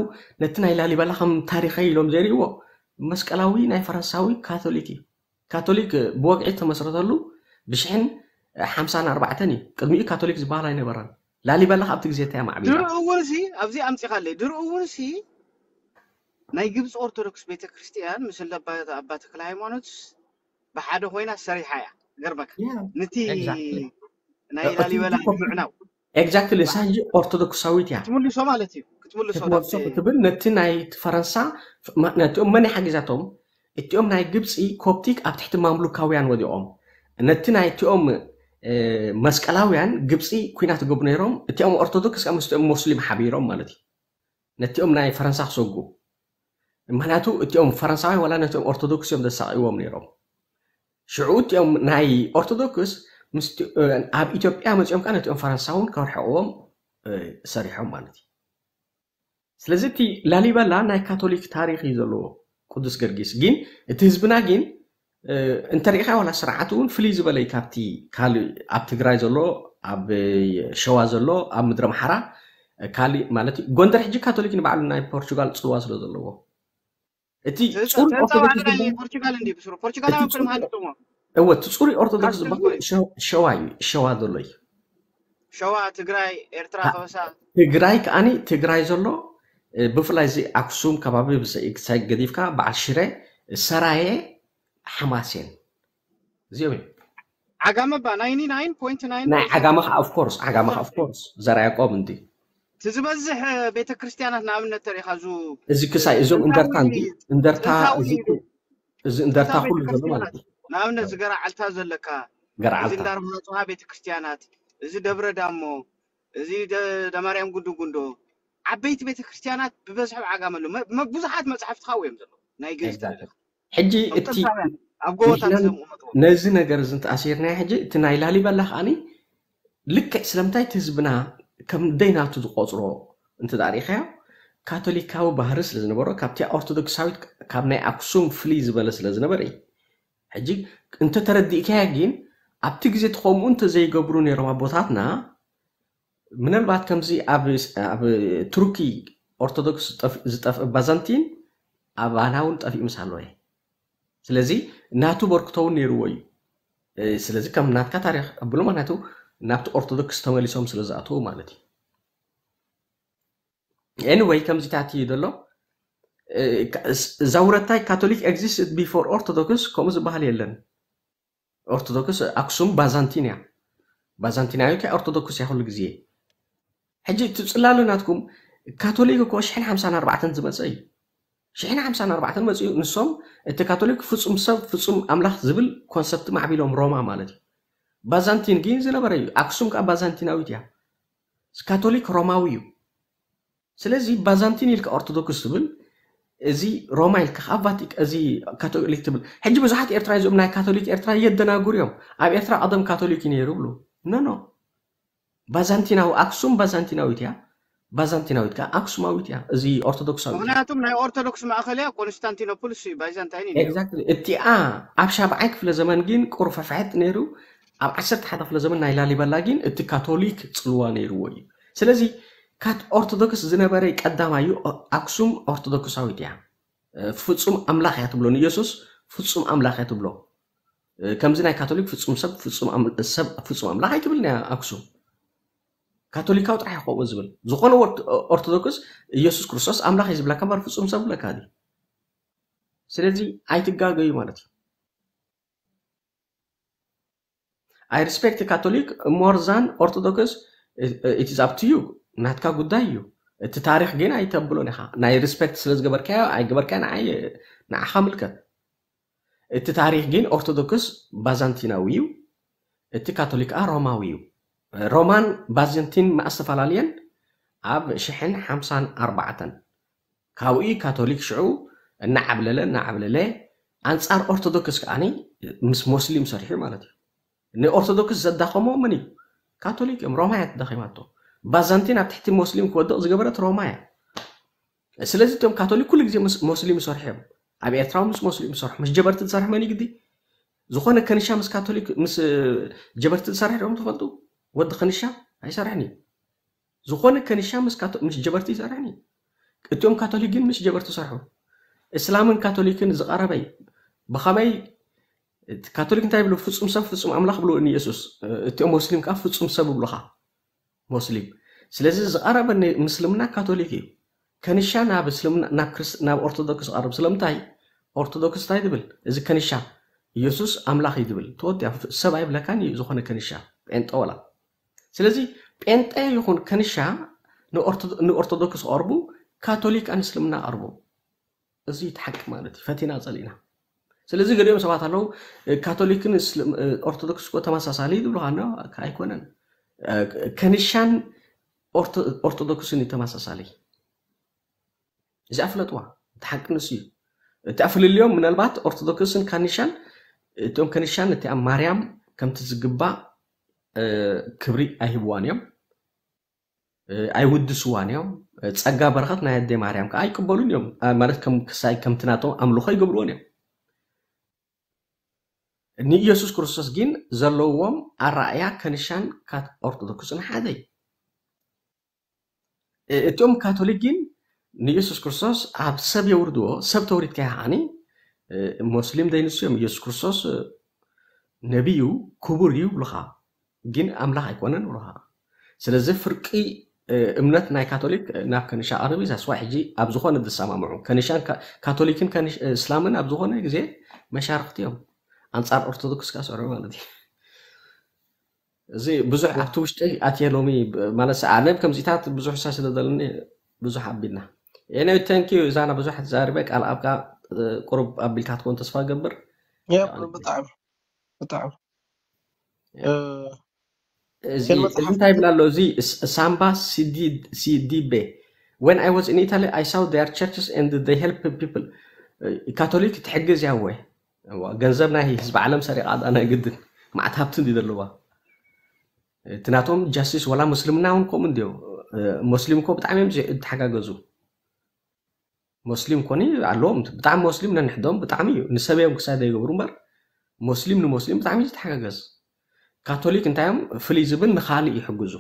ነቲ ናይ ላሊበላ ከም ታሪኸ ኢሎም ዘርእይዎ መስቀላዊ ናይ ፈረንሳዊ ካቶሊክ እዩ ካቶሊክ ብወግዒ ተመስረተሉ ብሽሕን ሓምሳን ኣርባዕተን እዩ ቅድሚኡ ካቶሊክ ዝበሃል ኣይነበረን ላሊበላ ካብቲ ግዜ እንታይ ማዕቢላ ድርኡ እውን ሲ ኣብዚ ኣምፂኻ ኣለይ ድርኡ እውን ሲ ናይ ግብፂ ኦርቶዶክስ ቤተ ክርስቲያን ምስ ኣባ ተክለ ሃይማኖት ብሓደ ኮይና ሰሪሓ እያ ገርመካ ነቲ ናይ ላሊበላ ምዕናው ኤግዛክትሊ እሳ እንጂ ኦርቶዶክሳዊት እያ ክትምልሶ ማለት እዩ ክትምልሶ ትብል ነቲ ናይ ፈረንሳ ነቲኦም መን ሓጊዛቶም እቲኦም ናይ ግብፂ ኮፕቲክ ኣብ ትሕቲ ማምሉካውያን ወዲቖም ነቲ ናይቲኦም መስቀላውያን ግብፂ ኩናት ገቡ ነይሮም እቲኦም ኦርቶዶክስ ካብ ምስቲኦም ሞስሊም ሓቢሮም ማለት እዩ ነቲኦም ናይ ፈረንሳ ክሰጉ ምክንያቱ እቲኦም ፈረንሳዊ ዋላ ነቲኦም ኦርቶዶክስ እዮም ዘሳቂዎም ነይሮም ሽዑ እቲኦም ናይ ኦርቶዶክስ ኣብ ኢትዮጵያ መፂኦም ከዓ ነቲኦም ፈረንሳውን ከርሕቅዎም ሰሪሖም ማለት እዩ ስለዚ እቲ ላሊበላ ናይ ካቶሊክ ታሪክ እዩ ዘለዎ ቅዱስ ገርጊስ ግን እቲ ህዝብና ግን እንተሪኢካ ዋላ ስርዓት እውን ፍልይ ዝበለይ ካብቲ ካልእ ኣብ ትግራይ ዘሎ ኣብ ሸዋ ዘሎ ኣብ ምድሪ ማሓራ ካልእ ማለት እዩ ጎንደር ሕጂ ካቶሊክ ንበዕሉ ናይ ፖርቱጋል ፅልዋ ስለ ዘለዎ እቲ እወ እቲ ፅሩይ ኦርቶዶክስ ዝበሃል ሸዋ እዩ ሸዋ ዘሎ እዩ ትግራይ ትግራይ ከዓኒ ትግራይ ዘሎ ብፍላይ እዚ ኣክሱም ከባቢ ብሰይ ገዲፍካ በዓል ሽረ ሰራየ ሓማስን እዚኦም እዮም ዓጋመ ባ ናይ ዓጋመ ከዓ ኣፍኮርስ ዓጋመ ከዓ ኣፍኮርስ ዘርኣያቆም እንዲ እቲ ዝበዝሕ ቤተ ንኣብነት ተሪኢካ ዙ እዚ ክሳይ እዞም እንደርታ እንዲ እንደርታ እዚ እንደርታ ኩሉ ዘሎ ማለት እዩ ንኣብነት ዝገራዓልታ ዘለካ ገራዓልታ እዚ እንዳርማፅሃ እዚ ደብረ ዳሞ እዚ ዳማርያም ጉዱ ዓበይቲ ቤተ ብበዝሒ ብዓጋመ ኣሎ ብዙሓት መፅሓፍትካ እዮም ዘሎ ናይ ገ حجي اتي نزي نقر زنت أسيرنا حجي اتنا إلالي بلخاني لك إسلامتاي تزبنا كم دينا تدقوزرو انت تاريخيا كاتوليكاو بهرس لزنبرو كابتيا أرتدوكساوي كابنا أكسوم فليز بلس لزنبري حجي انت ترديك هاجين أبتك زيت خوم انت زي قبروني روما بوتاتنا من البعض كم زي أب أب تركي أرتدوكس زتاف بازنطين أبانا وانت أفي مسالوه ስለዚ ናቱ በርክቶ እውን ነይርዎ እዩ ስለዚ ከም ናትካ ታሪክ ኣብሎ ማለት ናብቲ ኦርቶዶክስ ተመሊሶም ስለዝኣተዉ ማለት እዩ ኤኒወይ ከምዚታት እዩ ዘሎ እዛ ውረታይ ካቶሊክ ኤግዚስት ቢፎር ኦርቶዶክስ ከምኡ ዝበሃል የለን ኦርቶዶክስ ኣክሱም ባዛንቲን እያ ዩ ከ ኦርቶዶክስ እያ ኩሉ ግዜ ሕጂ እቲ ፅላሉ ናትኩም ካቶሊክ እኮ 154 ዝመፀ እዩ ሽሕን ሓምሳን መፅኡ ንሶም እቲ ካቶሊክ ፍፁም ሰብ ፍፁም ኣምላኽ ዝብል ኮንሰፕቲ ማዕቢሎም ሮማ ማለት እዩ ባዛንቲን ግን ዝነበረ እዩ ኣክሱም ከዓ ባዛንቲናዊት እያ ካቶሊክ ሮማዊ እዩ ስለዚ ባዛንቲን ኢልካ ኦርቶዶክስ ትብል እዚ ሮማ ኢልካ ኣብ ቫቲክ እዚ ካቶሊክ ትብል ሕጂ ብዙሓት ኤርትራ እዚኦም ናይ ካቶሊክ ኤርትራ የደናጉር እዮም ኣብ ኤርትራ ቀደም ካቶሊክ እዩ ነይሩ ይብሉ ኖኖ ባዛንቲናዊ ኣክሱም ባዛንቲናዊት እያ ባይዛንቲናዊት ከዓ ኣክሱማዊት እያ እዚ ኦርቶዶክሳዊ ምክንያቱም ናይ ኦርቶዶክስ ማእኸል እያ ኮንስታንቲኖፖልስ እዩ ባይዛንታይን ኤግዛክትሊ እቲኣ ኣብ ሻብዓይ ክፍለ ዘመን ግን ቁርፈፍዐት ነይሩ ኣብ 11 ክፍለ ዘመን ናይ ላሊበላ ግን እቲ ካቶሊክ ፅልዋ ነይርዎ እዩ ስለዚ ኦርቶዶክስ ዝነበረ ቀዳማዩ ኣክሱም ኦርቶዶክሳዊት እያ ፍፁም ኣምላኽ እያ ትብሎ ንኢየሱስ ፍፁም ኣምላኽ እያ ትብሎ ከምዚ ናይ ካቶሊክ ፍፁም ሰብ ፍፁም ኣምላኽ ኣይትብልን እያ ኣክሱም ካቶሊካዊ ጥራሕ ይኸው ዝብል ዝኾነ ኦርቶዶክስ ኢየሱስ ክርስቶስ ኣምላኽ እዩ ዝብለካ እምበር ፍፁም ሰብ ብለካ ዲ ስለዚ ኣይትጋገዩ ማለት እዩ ኣይ ሪስፔክት ካቶሊክ ሞር ዛን ኦርቶዶክስ ኢት ኢዝ ኣብትዩ ናትካ ጉዳይ እዩ እቲ ታሪክ ግን ኣይተብሎን ኢኻ ናይ ሪስፔክት ስለ ዝገበርካዮ ኣይገበርካዮ ንዓይ ንዓኻ ምልከት እቲ ታሪክ ግን ኦርቶዶክስ ባዛንቲናዊ እዩ እቲ ካቶሊካ ሮማዊ እዩ ሮማን ባዘንቲን መኣሰፈላለየን ኣብ 254 ካብኡ ካቶሊክ ሽዑ እናዓብለለ እናዓብለለ ኣንፃር ኦርቶዶክስ ከዓኒ ምስ ሞስሊም ሰሪሑ ማለት እዩ ንኦርቶዶክስ ዘዳኸሞ መን እዩ ካቶሊክ እዮም ሮማ እያ ተዳኺማቶ ባዛንቲን ኣብ ትሕቲ ሞስሊም ክወድቕ ዝገበረት ሮማ እያ ስለዚ እቶም ካቶሊክ ኩሉ ግዜ ምስ ሞስሊም ይሰርሑ እዮም ኣብ ኤርትራ ምስ ሞስሊም ይሰርሑ ምስ ጀበርቲ ዝሰርሕ መን ግዲ ዝኾነ ከንሻ ምስ ካቶሊክ ምስ ጀበርቲ ዝሰርሕ ዶም ትፈልጡ ወዲ ክንሻ ኣይሰርሕን እዩ ዝኾነ ከንሻ ምስ ጀበርቲ ይሰርሕን እዩ እትኦም ካቶሊክ ግን ምስ ጀበርቲ ሰርሑ እስላምን ካቶሊክን ዝቀረበይ ብከመይ ብኸመይ ካቶሊክ እንታይ ብሎ ፍፁም ሰብ ፍፁም ኣምላኽ ብሎ ንኢየሱስ እቲኦም ሞስሊም ከዓ ፍፁም ሰብ ይብሉካ ሞስሊም ስለዚ ዝቀረበ ምስልምና ካቶሊክ እዩ ከንሻ ናብ ኦርቶዶክስ ቀርብ ስለምንታይ ኦርቶዶክስ እንታይ ትብል እዚ ከንሻ ኢየሱስ ኣምላኽ እዩ ትብል ተወዲያ ሰብ ኣይብለካን እዩ ዝኾነ ከንሻ ጴንጦ ስለዚ ጴንጤ ይኹን ክንሻ ንኦርቶዶክስ ቀርቡ ካቶሊክ ኣን እስልምና ቀርቡ እዚ እቲ ማለት እዩ ፈቲና ፀሊእና ስለዚ ገሊኦም ሰባት ኣለው ካቶሊክን ኦርቶዶክስ ኮ ተመሳሳሊ ዝብልካ ኣይኮነን ከንሻን ኦርቶዶክስን እዩ ተመሳሳሊ እዚ ኣፍለጥዋ እቲ ሓቂ ንስ እዩ እቲ ኣፍልልዮም ምናልባት ኦርቶዶክስን ካንሻን እቶም ከንሻን እቲ ኣብ ማርያም ከምቲ ዝግባእ ክብሪ ኣይህብዋን እዮም ኣይውድስዋን እዮም ፀጋ በረኸት ናይ ኣዴ ማርያም ከዓ ኣይቅበሉን እዮም ማለት ክሳይ ከምቲ ናቶም ኣምልኮ ይገብርዎን እዮም ንኢየሱስ ክርስቶስ ግን ዘለውዎም ኣረኣያ ከንሻን ካት ኦርቶዶክስን ሓደ እዩ እቲኦም ካቶሊክ ግን ንኢየሱስ ክርስቶስ ኣብ ሰብ የውርድዎ ሰብ ተውሪድካ ከዓኒ ሞስሊም ዘይንስዮም ኢየሱስ ክርስቶስ ነቢዩ ክቡር እዩ ብሉካ ግን ኣምላኽ ኣይኮነን ብልካ ስለዚ ፍርቂ እምነት ናይ ካቶሊክ ናብ ከንሻ ቅርብ ዘስዋ ሕጂ ኣብ ዝኾነ ዝሰማምዑ ከንሻን ካቶሊክን እስላምን ኣብ ዝኾነ ግዜ መሻርክቲ እዮም ኣንፃር ኦርቶዶክስ ካሰርዑ ማለት እዩ እዚ ብዙሕ ኣብቲ ውሽጢ ኣትየ ሎሚ ማለት ኣነ ከምዚኢታት ብዙሕ ሳ ስለ ዘለኒ ብዙሕ ኣቢልና ኤነዊ ተንኪዩ እዛና ብዙሕ ተዛሪበ ካል ኣብካ ቁርብ ኣቢልካ ትኮን ተስፋ ገብር ብጣዕሚ ብጣዕሚ እንታይ ብላለሁ እዚ ሳምባ ሲዲቤ ወን ኣይ ዋዝ ኢን ኢታሊ ኣይ ሳው ር ቸርችስ ንድ ሄልፕ ፒፕል ካቶሊክ ትሕግዝ ያወ ገንዘብ ናይ ህዝቢ ዓለም ሰሪቃ ናይ ግድን ማዓት ሃብቲ እንዲ ዘለዋ እቲ ናቶም ጃስቲስ ወላ ሙስልምና እውን ከምኡ እንድዮ ሙስሊም ኮ ብጣዕሚ እዮም እተሓጋገዙ ሙስሊም ኮኒ ኣለዎም ብጣዕሚ ሙስሊም ነንሕዶም ብጣዕሚ እዩ ንሰብ እዮም ክሳደ ይገብሩ እምበር ሙስሊም ንሙስሊም ብጣዕሚ እዩ ዝተሓጋገዝ كاثوليك انتهم فلي زبن مخالي يحجزو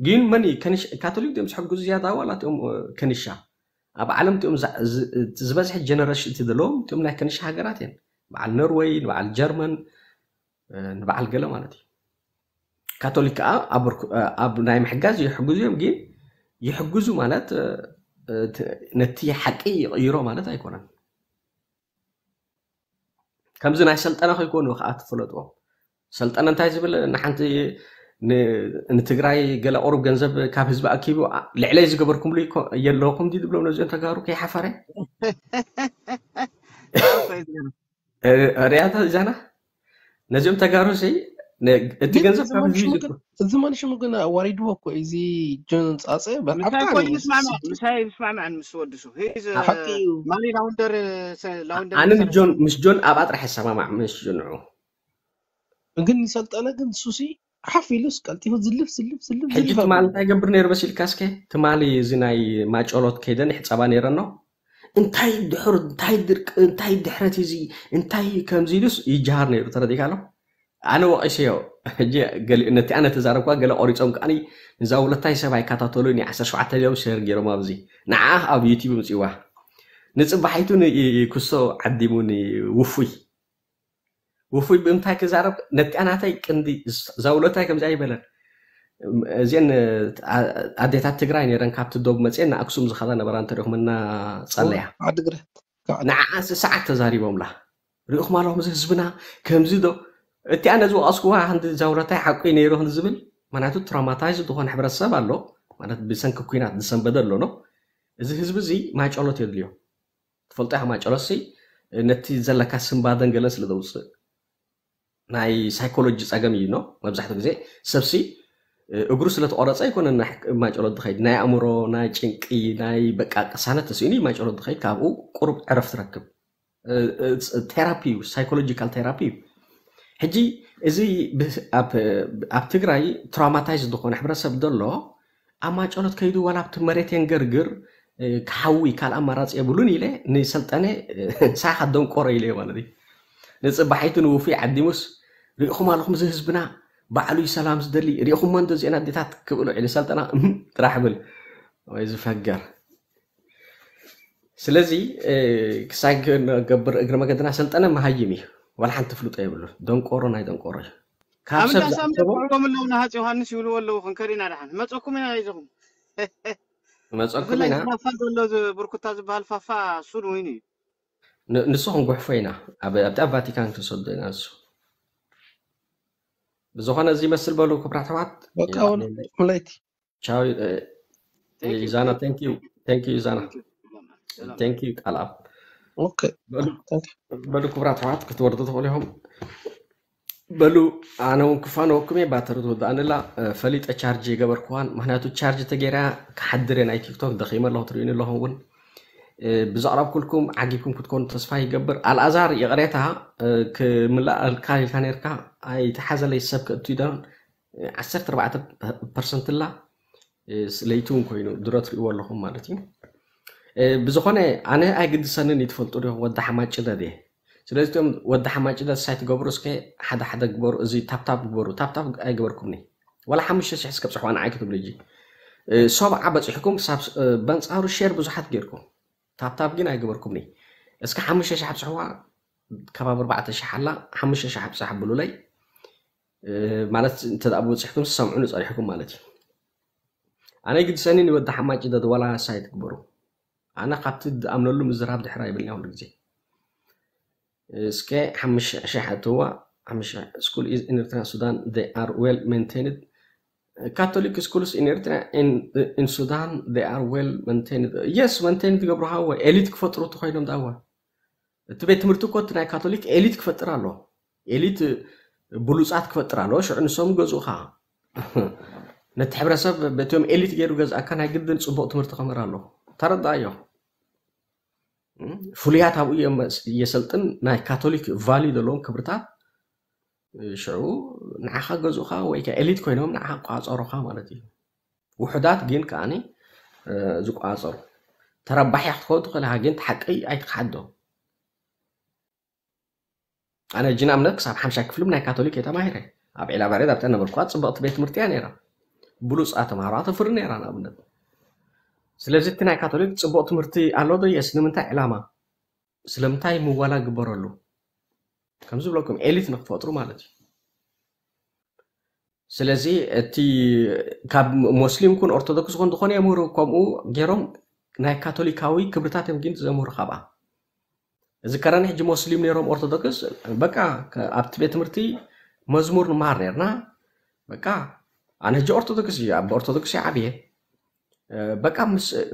جين مني كنش كاثوليك ديمس حجز زيادة ولا تيم كنشة أبا علم تيم ز تزبزح جنرالش تدلوم تيم نه كنشة هجراتين مع النرويج مع الجرمن مع الجلم أنا تي كاثوليك أب أب أب نايم حجز يحجز يوم جين يحجزو مالت نتي حقي يغيرو مالت هيكونن كم زين عشان أنا يكونوا خاطف فلوتو سلطان انتاي زبل نحنت نتغراي قال اورب غنزب كاف حزب اكيبو لعلي زغبركم لي يلوكم دي دبلوم نزي انت غارو كي حفاري ريات زانا نجم تغارو شي انت غنزب كاف حزب زمان شمو قلنا وريد هو كو ايزي جونز اصي بسمعنا مش هاي بسمعنا عن مش ودسو هيز مالي راوندر لاوندر انا مش جون مش جون ابات راح يسمع مع مش جون ግን ይሰልጠነ ግን ሱሲ ሓፊሉስ ቀልጢፉ ዝልፍ ዝልፍ ዝልፍ ሕጂ ትማል እንታይ ገብር ነይሩ መሲልካስከ ትማሊ እዚ ናይ ማጨሎት ከይደን ይሕፀባ ነይረኖ እንታይ ድሕር እንታይ ድርቂ እንታይ ድሕረት እዚ እንታይ ከምዚ ኢሉስ ይጃሃር ነይሩ ተረዲካ ኣሎ ኣነ ወቂሰዮ ሕጂ ነቲ ኣነ ተዛረብ ኳ ገለ ቆሪፆም ከዓኒ እዛ ውለታይ ሰብ ኣይካታተሉ ኣይከታተሉን 17 ዮም ሸር ገይሮም ኣብዚ ንዓ ኣብ ዩቲብ ምፅዋ ንፅባሒቱ ንክሶ ዓዲሙን ውፉይ وفوي ብምንታይ ክዛረብ ነቲ ኣናተይ ቅንዲ ዘውለታይ ከምዚ ኣይበለን እዚአን ኣዴታት ትግራይ ነረን ካብቲ ዶብ መፅአን ንኣክሱም ዝኸዳ ነበራ እንተሪኹምና ፀለያ ንዓዓ ሰዓት ተዛሪቦምላ ሪኢኹም ኣለኹም እዚ ህዝብና ከምዚ ዶ እቲኣ ነዚ ወቐስኩዋ ክንዲ ዘውለታይ ሓቂ ነይሩ ክንዝብል ምክንያቱ ትራማታይዝ ዝኾነ ሕብረተሰብ ኣሎ ማለት ብሰንኪ ኩናት ዝሰንበደ ኣሎኖ እዚ ህዝቢ እዚ ማጨሎት የድልዮ ትፈልጦ ኢኻ ማጨሎት ነቲ ዘለካ ስምባደን ገለን ስለ ዘውፅእ ናይ ሳይኮሎጂ ፀገም እዩ ኖ መብዛሕትኡ ግዜ ሰብሲ እግሩ ስለተቆረፀ ይኮነ ማጨሮ ትኸይድ ናይ ኣእምሮ ናይ ጭንቂ ናይ በቃ ቅሳነት ተስእኑ ማጨሮ ትኸይድ ካብኡ ቁርብ ዕረፍ ትረክብ ቴራፒ እዩ ሳይኮሎጂካል ቴራፒ እዩ ሕጂ እዚ ኣብ ትግራይ ትራውማታይዝ ዝኾነ ሕብረተሰብ ዘሎ ኣብ ማጨሎት ከይዱ ዋላ ኣብቲ መሬት የንገርግር ክሓዊ ካልእ ኣማራፂ የብሉን ኢለ ንሰልጠነ ሳኻ ደንቆሮ ኢለ ማለት እዩ ንፅባሒቱ ንውፉይ ዓዲሙስ ሪኢኹም ኣለኹም እዚ ህዝብና ባዕሉ ሰላም ዝደሊ ሪኢኹም ሞ እንተዚአና ኣዴታት ክብሎ ዕሊ ሰልጠና ጥራሕ ብል ወይ ዝፈገር ስለዚ ክሳይ ክገብር እግሪ መገድና ሰልጠነ መሃይም እዩ ዋላ ሓንቲ ፍሉጦ የብሉ ደንቆሮ ናይ ደንቆሮ እዩ ካብ ሰብ ዮሃንስ ይብልዎ ኣለዉ ክንከዲና ድሓን መፀኩም ኢና ናይዚኹም መፀኩም ኢና ፋ ዘሎ ብርኩታ ዝበሃል ፋፋ እሱ ወይኑ እዩ ንስኹም ጉሕፎ ኢና ኣብቲ ኣብ ቫቲካን ክንሰዶ ኢና ንሱ ዝኾነ እዚ ይመስል በሉ ክብራት ሰባት ምለይቲ ቻው ኢዛና ኢዛና ቃልኣ በሉ ክብራት ኣባት ክትወርዱ ትኽእሉ ኢኹም በሉ ኣነ እውን ክፋን እየ ባተሪ ትወዳእንላ ፈሊጠ ቻርጅ የገበርክዋን ምክንያቱ ቻርጅ ተገይራ ክሓድረ ናይ ቲክቶክ ደኺመ ኣለኹ ትርእዩኒ ኣለኹም እውን ብዘቕረብኩልኩም ዓጊብኩም ክትኮኑ ተስፋ ይገብር ኣልኣዛር የቕሬታሃ ክምላእ ኣልካሊልካ ነርካ ኣይተሓዘለይ ሰብ ክእቱ ዶን 14 ፐርሰንት ላ ስለይቲ እውን ኮይኑ ድረ ትሪእዎ ኣለኹም ማለት እዩ ብዝኾነ ኣነ ኣይግድሰንን ይትፈልጡ ዲኹም ወዲ ሓማጭለ ድየ ስለዚ ቶም ወዲ ሓማጭለ ሳይ ትገብሩ እስከ ሓደ ሓደ ግበሩ እዚ ታብታብ ግበሩ ታብታብ ኣይገበርኩምኒ ወላ ሓሙሽተ ሽሕ ስከብ ፅሕዋን ዓይክ ትብሉ እጂ ሰብዓ በፂሕኩም በንፃሩ ሸር ብዙሓት ገይርኩም تاب تاب تابتاب جن أجبركمني اسك حمشة شعب سحوا كباب أربعة شحلة حمشة شعب سحب بلولي مالت أنت أبو تحكم سامعون يحكم مالتي أنا قد سني نود حماج إذا دولا سايد كبرو أنا قبت أمن لهم الزراب دحرا يبلني أول جزي اسك حمشة شحت هو حمشة سكول إز إنترنت السودان they are well maintained Catholic schools in Eritrea and in Sudan they are well maintained. Yes, maintained ገብርሃ ወይ ኤሊት ክፈጥሩ ተኮይኖም ዳዋ እቲ ቤት ትምህርቲ እኮ እቲ ናይ ካቶሊክ ኤሊት ክፈጥር ኣሎ ኤሊት ብሉፃት ክፈጥር ኣሎ ሽዑ ንሶም ገዝኡካ ነቲ ሕብረተሰብ በትዮም ኤሊት ገይሩ ገዝኣካ ናይ ግድን ፅቡቅ ትምህርቲ ከምህር ኣለኹ ተረዳእዮ ፍሉያት ኣብኡ እየሰልጥን ናይ ካቶሊክ ቫልዩ ዘለዎም ክብርታት ሽዑ ንዓኻ ገዝኡኻ ወይ ከዓ ኤሊት ኮይኖም ንዓኻ ክቋፀሩኻ ማለት እዩ ውሕዳት ግን ከዓኒ ዝቋፀሩ ተረባሕያ ክትከውን ትኽእልኻ ግን ተሓቂ ኣይትክሓዶ ኣነ እጂ ንኣብነት ክሳብ ሓምሻ ክፍሊ ናይ ካቶሊክ እየ ተማሂረ ኣብ ዒላ ባሬድ ኣብተ ነበርኳ ፅብቕቲ ቤት ትምህርቲ እያ ነይራ ብሉፃ ተምሃሮ ተፍሪ ነይራ ንኣብነት ስለዚ እቲ ናይ ካቶሊክ ፅቡቅ ትምህርቲ ኣሎ ዶ የስ ንምንታይ ዕላማ ስለምንታይ ምዋላ ግበረሉ ከምዚ ብለኩም ኤሊት ንክፈጥሩ ማለት እዩ ስለዚ እቲ ካብ ሞስሊም ኩን ኦርቶዶክስ ኩን ዝኾነ የምህሩ ከምኡ ገይሮም ናይ ካቶሊካዊ ክብርታት እዮም ግን ዘምህሩ ካብኣ እዚ ከረኒ ሕጂ ሞስሊም ነይሮም ኦርቶዶክስ በቃ ኣብቲ ቤት ትምህርቲ መዝሙር ንምሃር ነርና በቃ ኣነ ሕጂ ኦርቶዶክስ እዩ ብኦርቶዶክስ እዩ ዓብየ በቃ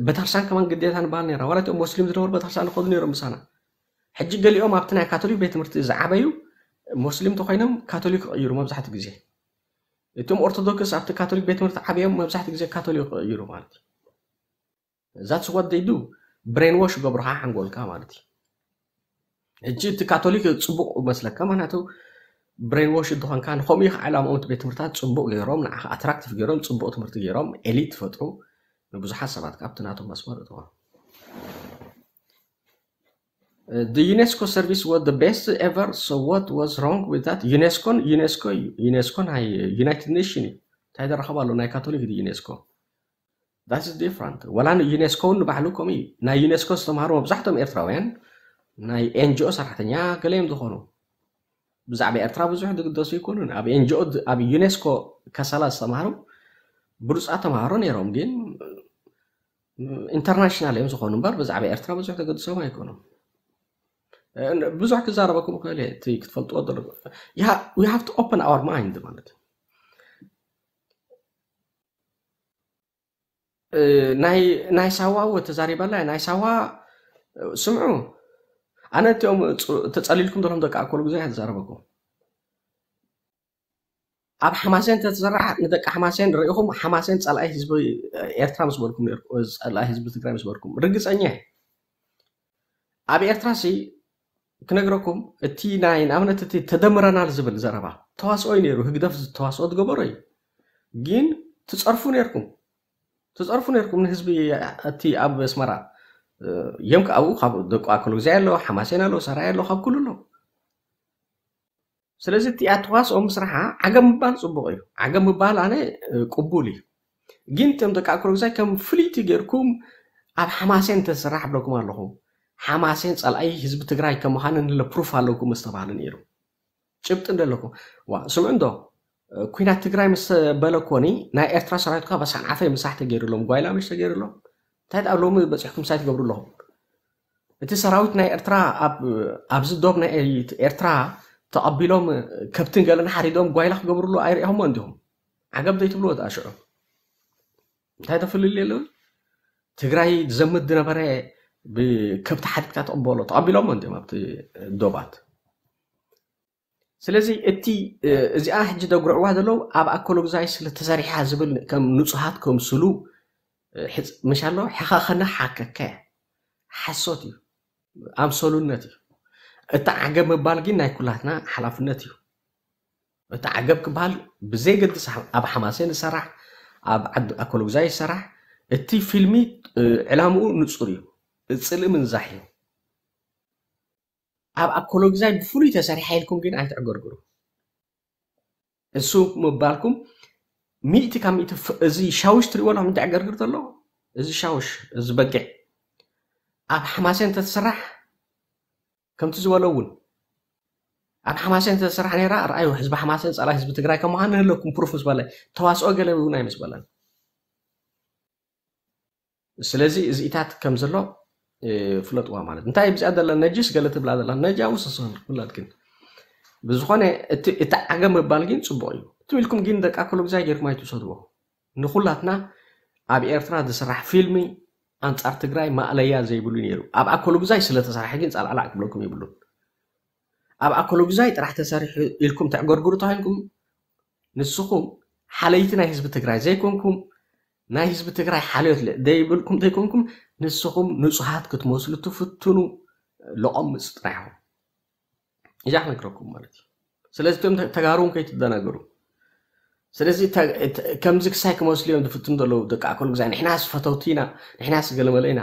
በታርሳን ከማን ግዴታ ንበሃል ነራ ዋላ ሞስሊም ዝነበሩ በታርሳን ንኸዱ ነይሮም ምሳና حجي قال اليوم ابتنا كاثوليك بيت مرت زعبيو مسلم تقينم كاثوليك يرو ما بزحت جزيه يتم أرثوذكس أبت كاثوليك بيت مرت عبيم ما بزحت جزيه كاثوليك يرو مالتي that's what they do brain wash ببرها عن قول كامالتي حجي كاثوليك تصبو مثلا كمان هتو brain wash الدخان كان خمي على ما أنت بيت مرت تصبو غيرهم نع attractive غيرهم تصبو أنت مرت غيرهم elite فترو ما بزحت كابتن هتو مسمار دوام Uh, the ዩኔስኮ ሰርቪስ ወዝ ዘ ቤስት ኤቨር ሶ ዋት ዋዝ ሮንግ ዊዝ ዛት ዩኔስኮን ዩኔስኮ ዩኔስኮ ናይ ዩናይትድ ኔሽን እዩ እንታይ ደረኸብ ኣሎ ናይ ካቶሊክ ዩኔስኮ ዳስ ኢዝ ዲፍረንት ወላ ዩኔስኮ እውን ንባዕሉ ከምኡ እዩ ናይ ዩኔስኮ ዝተምሃሩ መብዛሕትኦም ኤርትራውያን ናይ ኤንጂኦ ሰራሕተኛ ገለዮም ዝኾኑ ብዛዕባ ኤርትራ ብዙሕ ዝግደሱ ይኮኑን ኣብ ኤንጂኦ ኣብ ዩኔስኮ ከሰላ ዝተምሃሩ ብሉፃ ተምሃሮ ነይሮም ግን ኢንተርናሽናል uh, እዮም ዝኾኑ እምበር ብዛዕባ ኤርትራ ብዙሕ ተገድሶም ኣይኮኑም ብዙሕ ግዜ ረበኩም ክእል እየ እቲ ክትፈልጥዎ ዘለዎ ዊ ሃቭ ኦፐን ኣወር ማይንድ ማለት እዩ ናይ ሳዋ ወ ተዛሪበና ናይ ሳዋ ስምዑ ኣነ እቲኦም ተፀሊልኩም ዘለኹም ደቂ ኣኮሉ ግዜ ተዛረበኩም ኣብ ሓማሴን ተተዘራሕ ንደቂ ሓማሴን ርኢኹም ሓማሴን ፀላኢ ህዝቢ ኤርትራ ምስ በልኩም ፀላኢ ህዝቢ ትግራይ ምስ በልኩም ርግፀኛ ኣብ ኤርትራ ሲ ክነግረኩም እቲ ናይ ንኣብነት እቲ ተደምረናል ዝብል ዘረባ ተዋስኦ እዩ ነይሩ ህግደፍ ተዋስኦ ትገበሮ እዩ ግን ትፀርፉ ነርኩም ትፀርፉ ነርኩም ንህዝቢ እቲ ኣብ ኣስመራ እዮም ኣብኡ ካብ ደቂ ኣክሎግዛይ ኣለዎ ሓማሴን ኣለዎ ሰራይ ኣለዎ ካብ ኩሉ ኣለዎ ስለዚ እቲኣ ተዋስኦ ምስራሓ ዓገብ ምባል ፅቡቅ እዩ ዓገብ ምባል ኣነ ቅቡል እዩ ግን እቶም ደቂ ኣክሎግዛይ ከም ፍልይቲ ጌርኩም ኣብ ሓማሴን ተስራሕ ብለኩም ኣለኹም ሓማሴን ፀላኢ ህዝቢ ትግራይ ከመዃንን ለፕሩፍ ኣለኩም ምስ ተባሃለ ነይሩ ጭብጥ እንደለኩም ስምዑ እንዶ ኩናት ትግራይ ምስ በለኮኒ ናይ ኤርትራ ሰራዊት ካ በሳንዓፈ ምሳሕ ተገይሩሎም ጓይላ ምሽ ተገይሩሎም እንታይ ኣብ ሎሚ በፂሕኩም ሳይ ትገብሩ ኣለኹም እቲ ሰራዊት ናይ ኤርትራ ኣብዚ ዶብ ናይ ኤርትራ ተቐቢሎም ከብትን ገለን ሓሪዶም ጓይላ ክገብርሉ ኣይሪኦሞ እንዲኹም ዓገብ ዘይትብልዎ ተኣሽዑ እንታይ ተፈልል የለውን ትግራይ ዘምድ ዝነበረ ብከብቲ ሓጢቃት ቅበሎ ተቐቢሎሞ እንዲ ኣብቲ ዶባት ስለዚ እቲ እዚኣ ሕጂ ደጉርዕዋ ዘለዉ ኣብ ኣኮሎግዛይ ስለተሰሪሓ ዝብል ከም ንፁሃት ከምስሉ ምሻ ኣሎ ሕኸኸና ሓከከ ሓሶት እዩ ኣምሰሉነት እዩ እቲ ዓገብ ምባል ግን ናይ ኩላትና ሓላፍነት እዩ እቲ ዓገብ ክበሃል ብዘይገድስ ኣብ ሓማሴን ዝሰራሕ ኣብ ኣኮሎግዛይ ዝሰራሕ እቲ ፊልሚ ዕላምኡ ንፁር እዩ ፅልኢ ምንዛሕ እዩ ኣብ ኣኮሎግዛይ ብፍሉይ ተሰሪሐ ኢልኩም ግን ኣይትዕገርግሩ እሱ ምባልኩም ሚእቲ ካብ ሚእቲ እዚ ሻውሽ ትሪእዎ ሎም እንታይ ዕገርግር ዘሎ እዚ ሻውሽ እዚ በጊዕ ኣብ ሓማሴ እንተተስራሕ ከምቲ ዝበሎ እውን ኣብ ሓማሴ እንተተስራሕ ነራ ረኣዩ ህዝቢ ሓማሴ ፃላይ ህዝቢ ትግራይ ከም ከምኳኑ ንህለኩም ፕሩፍ ምስ በለ ተዋስኦ ገለ እውን ኣይምስ በለን ስለዚ እዚኢታት ከም ዘሎ فلوت وا مالت انتي بس ادل النجس قالت بلا ادل النجا وسسون كلات كن بزخونه ات ات اغم بالكين صبوي تويلكم كين دقا كل اغزاير ما يتصدوا نخلاتنا اب ايرترا دسرح فيلمي انت ار ما عليا زي بيقولوا نيرو اب اكل اغزاي سلا تسرح كين صال علاك بلوكم يبلو اب اكل اغزاي طرح تسرح لكم تعغرغرو تاينكم نسخكم حاليتنا حزب تگراي زي كونكم ناي حزب تگراي حاليت دايبلكم تيكونكم دي ንስኹም ንጹሃት ክትመስሉ ትፍትኑ ለቐምፅ ጥራይኹም እዛ ክነግረኩም ማለት እዩ ስለዚ እቶም ተጋሩ እውን ከይትደናገሩ ስለዚ ከምዚ ክሳይ ክመስሉ እዮም ዝፍትኑ ዘለዉ ደቂ ኣኮሉ ግዜ ንሕናስ ፈተውቲ ኢና ንሕናስ ገለመለ ኢና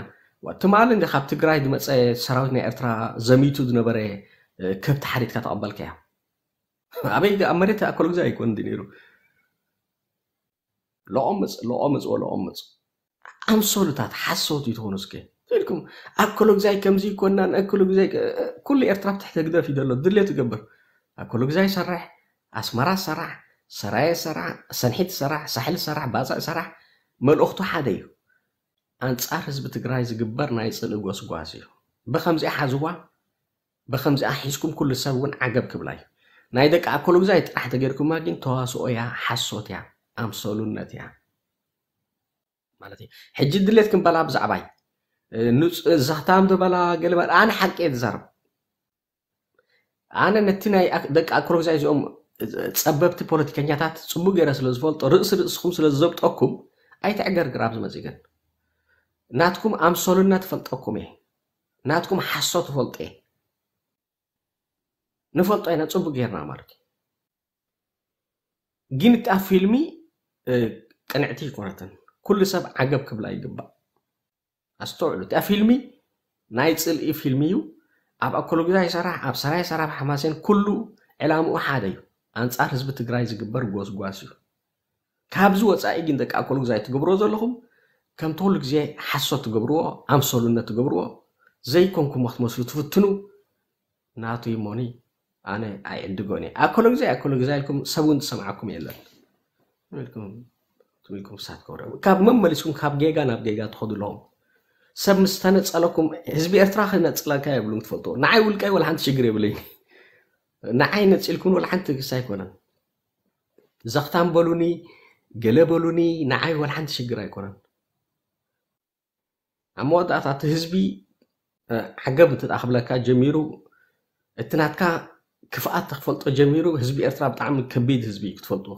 ትማል እንዲ ካብ ትግራይ ዝመፀ ሰራዊት ናይ ኤርትራ ዘሚቱ ዝነበረ ከብቲ ሓሪትካ ተቐበልካ እያ ኣበይ ኣብ መሬት ኣኮሉ ግዜ ኣይኮን ነይሩ ለቐምፅ ለቐምፅ ወለቐምፅ ኣምሰሉታት ሓሶት እዩ ትኾኑ ስከ ኢልኩም ኣብ ከሎ ግዛይ ከምዚ ይኮናን ኣብ ከሎ ግዛይ ኩሉ ኤርትራ ብትሕተ ግደፍ እዩ ዘሎ ድሌት ይገብር ኣብ ከሎ ግዛይ ይሰርሕ ኣስመራ ሰራሕ ሰራየ ሰራሕ ሰንሒት ሰራሕ ሳሕሊ ሰራሕ ባፃእ ሰራሕ መልእኽቱ ሓደ እዩ ኣንጻር ህዝቢ ትግራይ ዝግበር ናይ ፅልኢ ጎስጓስ እዩ ብከምዚኣ ሓዝዋ ብከምዚኣ ሒዝኩም ኩሉ ሰብ እውን ዓገብ ክብላ እዩ ናይ ደቂ ኣብ ከሎ ግዛይ ጥራሕ ተገይርኩማ ግን ተዋስኦ እያ ሓሶት እያ ኣምሰሉነት እያ ማለት እዩ ሕጂ ድሌት ክንበላ ብዛዕባይ ዛህታም ዝበላ ገለበ ኣነ ሓቂ እየ ዝዛርብ ኣነ ነቲ ናይ ደቂ ኣክሮግዛይ እዚኦም ፀበብቲ ፖለቲከኛታት ፅቡቅ ገይረ ስለ ዝፈልጦ ርእሲ ርእስኩም ስለ ዝዘብጠኩም ኣይትዕገር ግራብ ዝመፅእ ግን ናትኩም ኣምሰሉና ትፈልጠኩም እየ ናትኩም ሓሶ ትፈልጡ እየ ንፈልጦ ኢና ፅቡቅ ጌርና ማለት እዩ ግን እታ ፊልሚ ቅንዕቲ ይኮነትን ኩሉ ሰብ ዓገብ ክብላ ይግባእ ኣስተውዕሉ እታ ፊልሚ ናይ ፅልኢ ፊልሚ እዩ ኣብ ኣኮሎጊዛ ይሰራሕ ኣብ ሰራ ይሰራሕ ሓማሴን ኩሉ ዕላምኡ ሓደ እዩ ኣንጻር ህዝቢ ትግራይ ዝግበር ጎስጓስ እዩ ካብዚ ወፃኢ ግን ደቂ ኣኮሎጊዛ ትገብሮ ዘለኹም ከምቲ ኩሉ ግዜ ሓሶት ትገብርዎ ኣምሰሉነት ትገብርዎ ዘይኮንኩሞ ክትመስሉ ትፍትኑ ናቱይ ሞኒ ኣነ ኣይዕድጎን እየ ኣኮሎጊዛ ኣኮሎጊዛ ኢልኩም ሰብ እውን ትሰምዓኩም የለን ትብልኩም ሳትገብረ ካብ መመሊስኩም ካብ ጌጋ ናብ ጌጋ ትኸዱ ኣለኹም ሰብ ምስ ተነፀለኩም ህዝቢ ኤርትራ ክነፅለካ የብሉም ትፈልጦ ንዓይ ውልቀይ ወላ ሓንቲ ሽግር የብለይኒ ንዓይ ነፂልኩን ወላ ሓንቲ ግሳ ኣይኮነን ዘኽታን በሉኒ ገለ በሉኒ ንዓይ ወላ ሓንቲ ሽግር ኣይኮነን ኣብ መወዳእታ እቲ ህዝቢ ሓገብ እንትዳ ክብለካ ጀሚሩ እቲ ናትካ ክፍኣት ተክፈልጦ ጀሚሩ ህዝቢ ኤርትራ ብጣዕሚ ከቢድ ህዝቢ እዩ ክትፈልጥዎ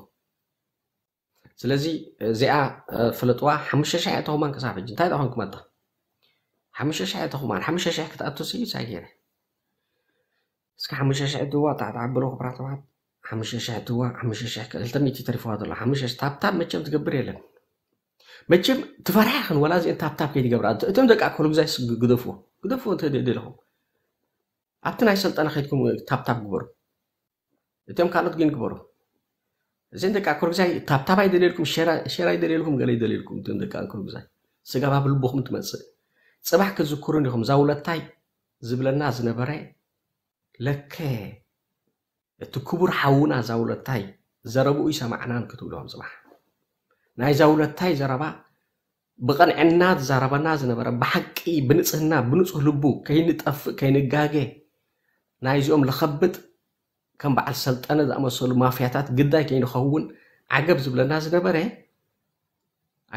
سلازي زي اه فلطوا حمش شاشة عيتهم عنك صعب جدا تايد أهونك مادة حمش شاشة عيتهم عن حمش شاشة عيتك تأتو سي ساكيرة سك حمش شاشة عيت دوا تعد عبرو خبرات بعد حمش شاشة عيت دوا حمش شاشة عيتك التمي تتريفو هذا الله حمش شاشة تاب تاب متشم تقبري لن متشم تفرحن ولا زي تاب تاب كيدي قبرات تم دك أكل بزاي قدفو قدفو انت دي لهم أبتنا يسلطان خيتكم تاب تاب قبرو تم كالوت جين قبرو እዚን ደቂ ኮርግዛይ ታብታብ ኣይደልልኩም ሸራ ኣይደልልኩም ገለ ይደልልኩም እቶም ደቂ ኮርግዛይ ስጋባብ ልቦኹም ትመፅእ ፅባሕ ክዝክሩን ኢኹም ዛውለታይ ዝብለና ዝነበረ ለከ እቲ ክቡር ሓውና ዛውለታይ ዘረብኡ ይሰማዕናን ክትብልዎም ፅባሕ ናይ ዛውለታይ ዘረባ ብቐንዕና ዝዛረበና ዝነበረ ብሓቂ ብንፅህና ብንፁህ ልቡ ከይንጠፍእ ከይንጋጌ ናይዚኦም ዝኸብጥ ከም በዓል ሰልጠነ ዝኣመሰሉ ማፍያታት ግዳይ ከይንኸውን ዓገብ ዝብለና ዝነበረ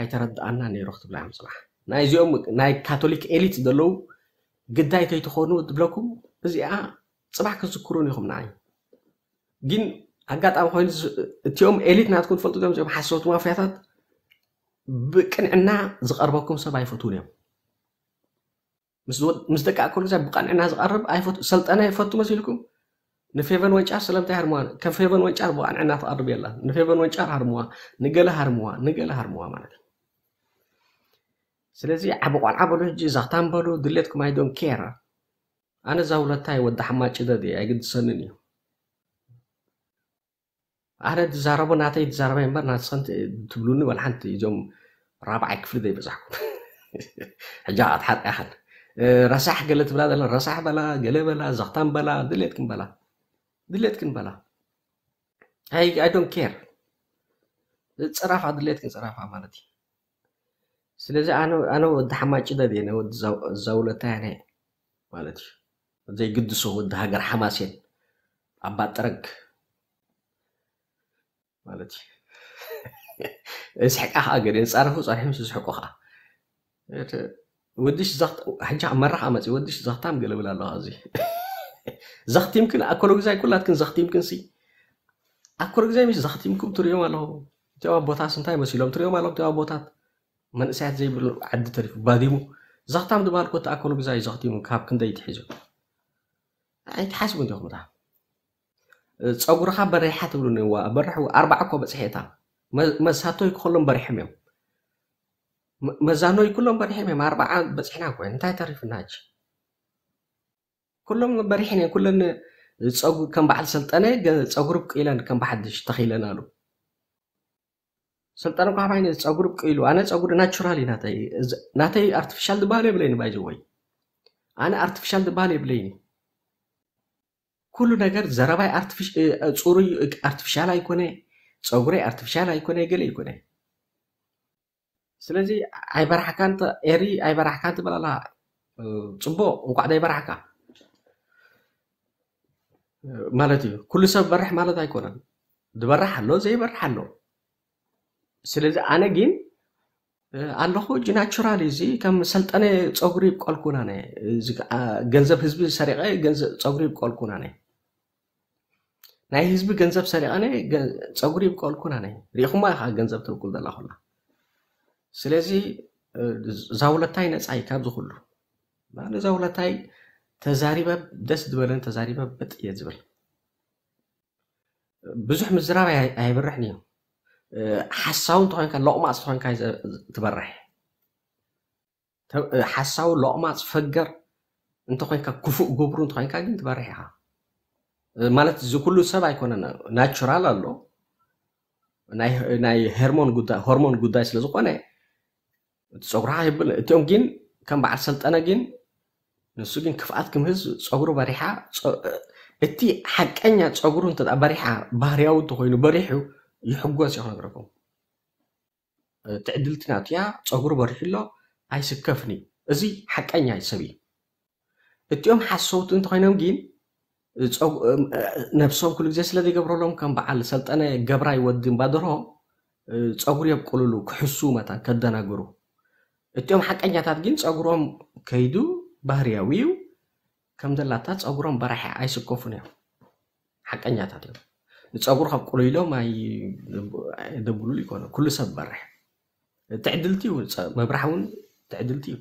ኣይተረድኣና ነይሩ ክትብላ እዮም ፅባሕ ናይዚኦም ናይ ካቶሊክ ኤሊት ዘለው ግዳይ ከይትኾኑ ትብለኩም እዚኣ ፅባሕ ክዝክሩን ኢኹም ንዓይ ግን ኣጋጣሚ ኮይኑ እቲኦም ኤሊት ናትኩም ትፈልጡ ዮም እዚኦም ሓሰብቲ ማፍያታት ብቅንዕና ዝቐርበኩም ሰብ ኣይፈትውን እዮም ምስ ደቂ ኣኮሉ ብቅንዕና ዝቐርብ ሰልጠነ ይፈቱ መሲልኩም نفیفن و چار سلام تهر موان کفیفن و چار با آن عناف آربی الله نفیفن و چار هر موان نگله هر موان نگله هر موان مانند سلزی عبق و عبق رو جی زختم برو دلیت کم ایدون کیره آن زاولتای و دحمه چه دادی اگر دسنه نیو آره دزاربو ناتی دزاربو امبار ناتسنت تبلونی ولحنتی جم رابع کفر دی بزحم حجات حد احد رسح قلت بلا دل رسح بلا قلب بلا زختم بلا دلیت بلا ድሌት ክንበላ ኣይ ዶን ኬር ፀራፋ ድሌት ክንፀራፋ ማለት እዩ ስለዚ ኣነ ወዲ ሓማጭ ደድእየ ወዲ ዛውለታነ ማለት እዩ ዘይግድሶ ወዲ ሃገር ሓማስ እየን ኣባ ጥረግ ማለት እዩ ስሕቃ ከዓ ገደ ፃረፉ ፀሪሑ ምስ ዝሕቁ ከዓ ወዲሽ ሕጂ መራኽ ኣመፅ ወዲሽ ዛኽታም ገለብል ኣለዋ እዚ زختي يمكن أكل غزاي كلها تكن زختي يمكن سي أكل غزاي مش زختي يمكن تريوم على توا بوتا سنتاي مسيلهم تريوم على توا بوتا من ساعه زي عد تريف باديمو زختام دبال كنت أكل غزاي زختي يمكن كاب كندا يتحجو اي حاسب انت خمدا ጸጉርኻ በሪሓ ትብሉ ነዋ በሪሕ ኣርባዕ እኮ በፅሒታ መሳቶይ ኩሎም በሪሖም እዮም መዛኖይ ኩሎም በሪሖም اربعه بس በፅሕና ኮይ እንታይ تعرف ناجي كلهم بريحين يعني كلن ጸጉር ከም በዓል ሰልጠነ ፀጉሪ ብቂ ኢለን ከም ብሓድሽ ተኺለን ኣሉ ሰልጠነ ኳ ባይነ ፀጉሪ ብቂ ኢሉ ኣነ ፀጉሪ ናቹራል እዩ ናተይ ናተይ ኣርቲፊሻል ዝበሃል የብለይኒ ባይዘ ወይ ኣነ ኣርቲፊሻል ዝበሃል የብለይኒ ኩሉ ነገር ዘረባይ ፅሩይ ኣርቲፊሻል ኣይኮነ ፀጉሪ ኣርቲፊሻል ኣይኮነ ገለ ኣይኮነ ስለዚ ኣይበራሕካ ኤሪ ኣይበራሕካ ትበላላ ፅቡቅ እንኳዕ ዳይበራሕካ ማለት እዩ ኩሉ ሰብ በርሕ ማለት ኣይኮነን ዝበርሕ ኣሎ ዘይበርሕ ኣሎ ስለዚ ኣነ ግን ኣለኹ እጂ ናቹራል እዚ ከም ሰልጠነ ፀጉሪ ይብቀልኩና ነ ገንዘብ ህዝቢ ሰሪቀ ፀጉሪ ይብቀልኩና ነ ናይ ህዝቢ ገንዘብ ሰሪቀነ ፀጉሪ ይብቀልኩና ነ ሪኢኹማ ኢኻ ገንዘብ ትብቅል ዘለኹና ስለዚ ዛውለታይ ነፃ ካብ ዝኩሉ ዛውለታይ ተዛሪበብ ደስ ዝበለን ተዛሪበብ በጥ እየ ዝብል ብዙሕ ምዝራብ ኣይበርሕን እዩ ሓሳዊ እንተኮንካ ለቕማፅ ተኮንካ ትበርሕ ሓሳዊ ለቕማፅ ፈገር እንተኮንካ ክፉእ ግብሩ እንተኮንካ ግን ትበርሕ ኢኻ ማለት እዚ ኩሉ ሰብ ኣይኮነን ናቹራል ኣሎ ናይ ሆርሞን ጉዳይ ስለዝኮነ እቲ ፀጉርካ ይብል እቲኦም ግን ከም በዓል ሰልጠነ ግን ንሱ ግን ክፍኣት ክምህዝ ፀጉሩ በሪሓ እቲ ሓቀኛ ፀጉሩ እንተ በሪሓ ባህርያዊ እንተኮይኑ በሪሑ ይሕጎስ ዮ ክነግረኩም ትዕድልቲ ናቱ ያ ፀጉሩ በሪሑ ኣሎ ኣይስከፍኒ እዚ ሓቀኛ ሰብ እዩ እቲኦም ሓሰውቲ እንተኮይኖም ግን ነብሶም ኩሉ ግዜ ስለ ዘይገብረሎም ከም በዓል ሰልጠነ ገብራይ ወዲ እምባደርሆም ፀጉሪ የብቁልሉ ክሕሱ መታን ከደናግሩ እቲኦም ሓቀኛታት ግን ፀጉሮም ከይዱ ባህርያዊው ከም ዘላታ ፀጉሮም በራሒ ኣይስኮፉን እዮም ሓቀኛታት እዮም ንፀጉሩ ካብ ቁልኢሎም ደብሉሉ ይኮነ ኩሉ ሰብ በርሕ ትዕድልቲ እዩ መብራሕ እውን ትዕድልቲ እዩ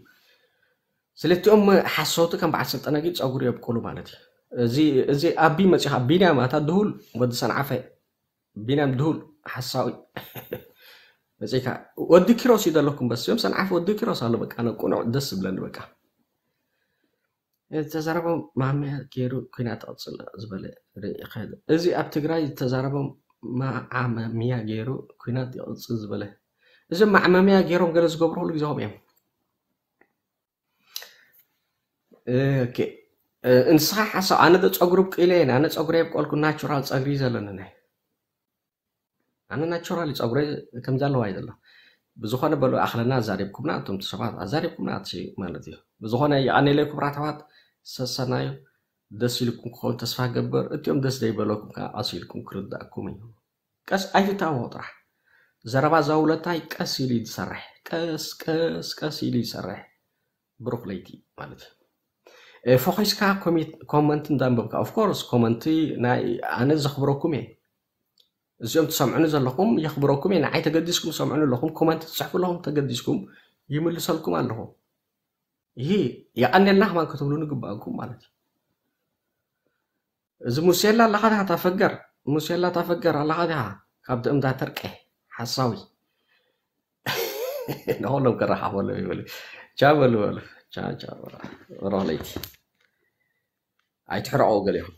ስለቲኦም ሓሶቱ ከም በዓል ስልጠና ግን ፀጉሪ የብቅሉ ማለት እዩ እዚ ኣቢ መፅኻ ቢንያም ኣታ ድሁል ወዲ ሰንዓፈ ቢንያም ድሁል ሓሳዊ መፅካ ወዲ ኪሮስ እዩ ዘለኩም በስ እዮም ሰንዓፈ ወዲ ኪሮስ ኣሎ በቃ ነቁኑዕ ደስ ዝብለኒ በቃ ዝተዛረቦም መሃመያ ገይሩ ኩናት ቅፅል ዝበለ ኸደ እዚ ኣብ ትግራይ ዝተዛረቦም ማዓመምያ ገይሩ ኩናት ይቅፅል ዝበለ እዞም ማዓመምያ ገይሮም ገለ ዝገብሩ ኩሉ ግዜም እዮም እንስኻ ሓሳብ ኣነ ዶ ፀጉሪ ብቂለ የን ኣነ ፀጉሪ ብቆልኩ ናቹራል ፀጉሪ ዘለኒ ናይ ኣነ ናቹራል ፀጉሪ ከም ዘለዋ እዩ ዘሎ ብዝኾነ በሎ ኣኽለና ኣዛሪብኩምና እቶም ሰባት ኣዛሪብኩምና ማለት እዩ ብዝኾነ ይቐኒለይ ክቡራ ኣሕዋት ሰሰናዮ ደስ ኢልኩም ክኸውን ተስፋ ገበር እቲኦም ደስ ዘይበለኩም ከዓ ቀስ ኢልኩም ክርዳእኩም እዩ ቀስ ኣይፍታዎ ጥራሕ ዘረባ ዛውለታይ ቀስ ኢሉ ይሰርሕ ቀስ ቀስ ቀስ ኢሉ ይሰርሕ ብሩክ ለይቲ ማለት እዩ ፎኪስካ ኮመንቲ እንዳንበብካ ኦፍኮርስ ኮመንቲ ናይ ኣነ ዘኽብረኩም እየ እዚኦም ትሰምዑኒ ዘለኹም የኽብረኩም እየ ንዓይ ተገዲስኩም ሰምዑኒ ኣለኹም ኮመንቲ ትፅሕፉ ኣለኹም ተገዲስኩም ይምልሰልኩም ኣለኹም ይሄ ማን ከተብሉ ንግባ ንግባእኩም ማለት እዚ ሙሴላ ላሓድኻ ታፈገር ሙሴላ ታፈገር ኣላሓድኻ ካብቲ እምታ ተርቀ ሓሳዊ ንኩሎም ክረሓበሎ ይብል ቻበሉ በሉ ረክለይቲ ኣይትሕረቀው ገሊኹም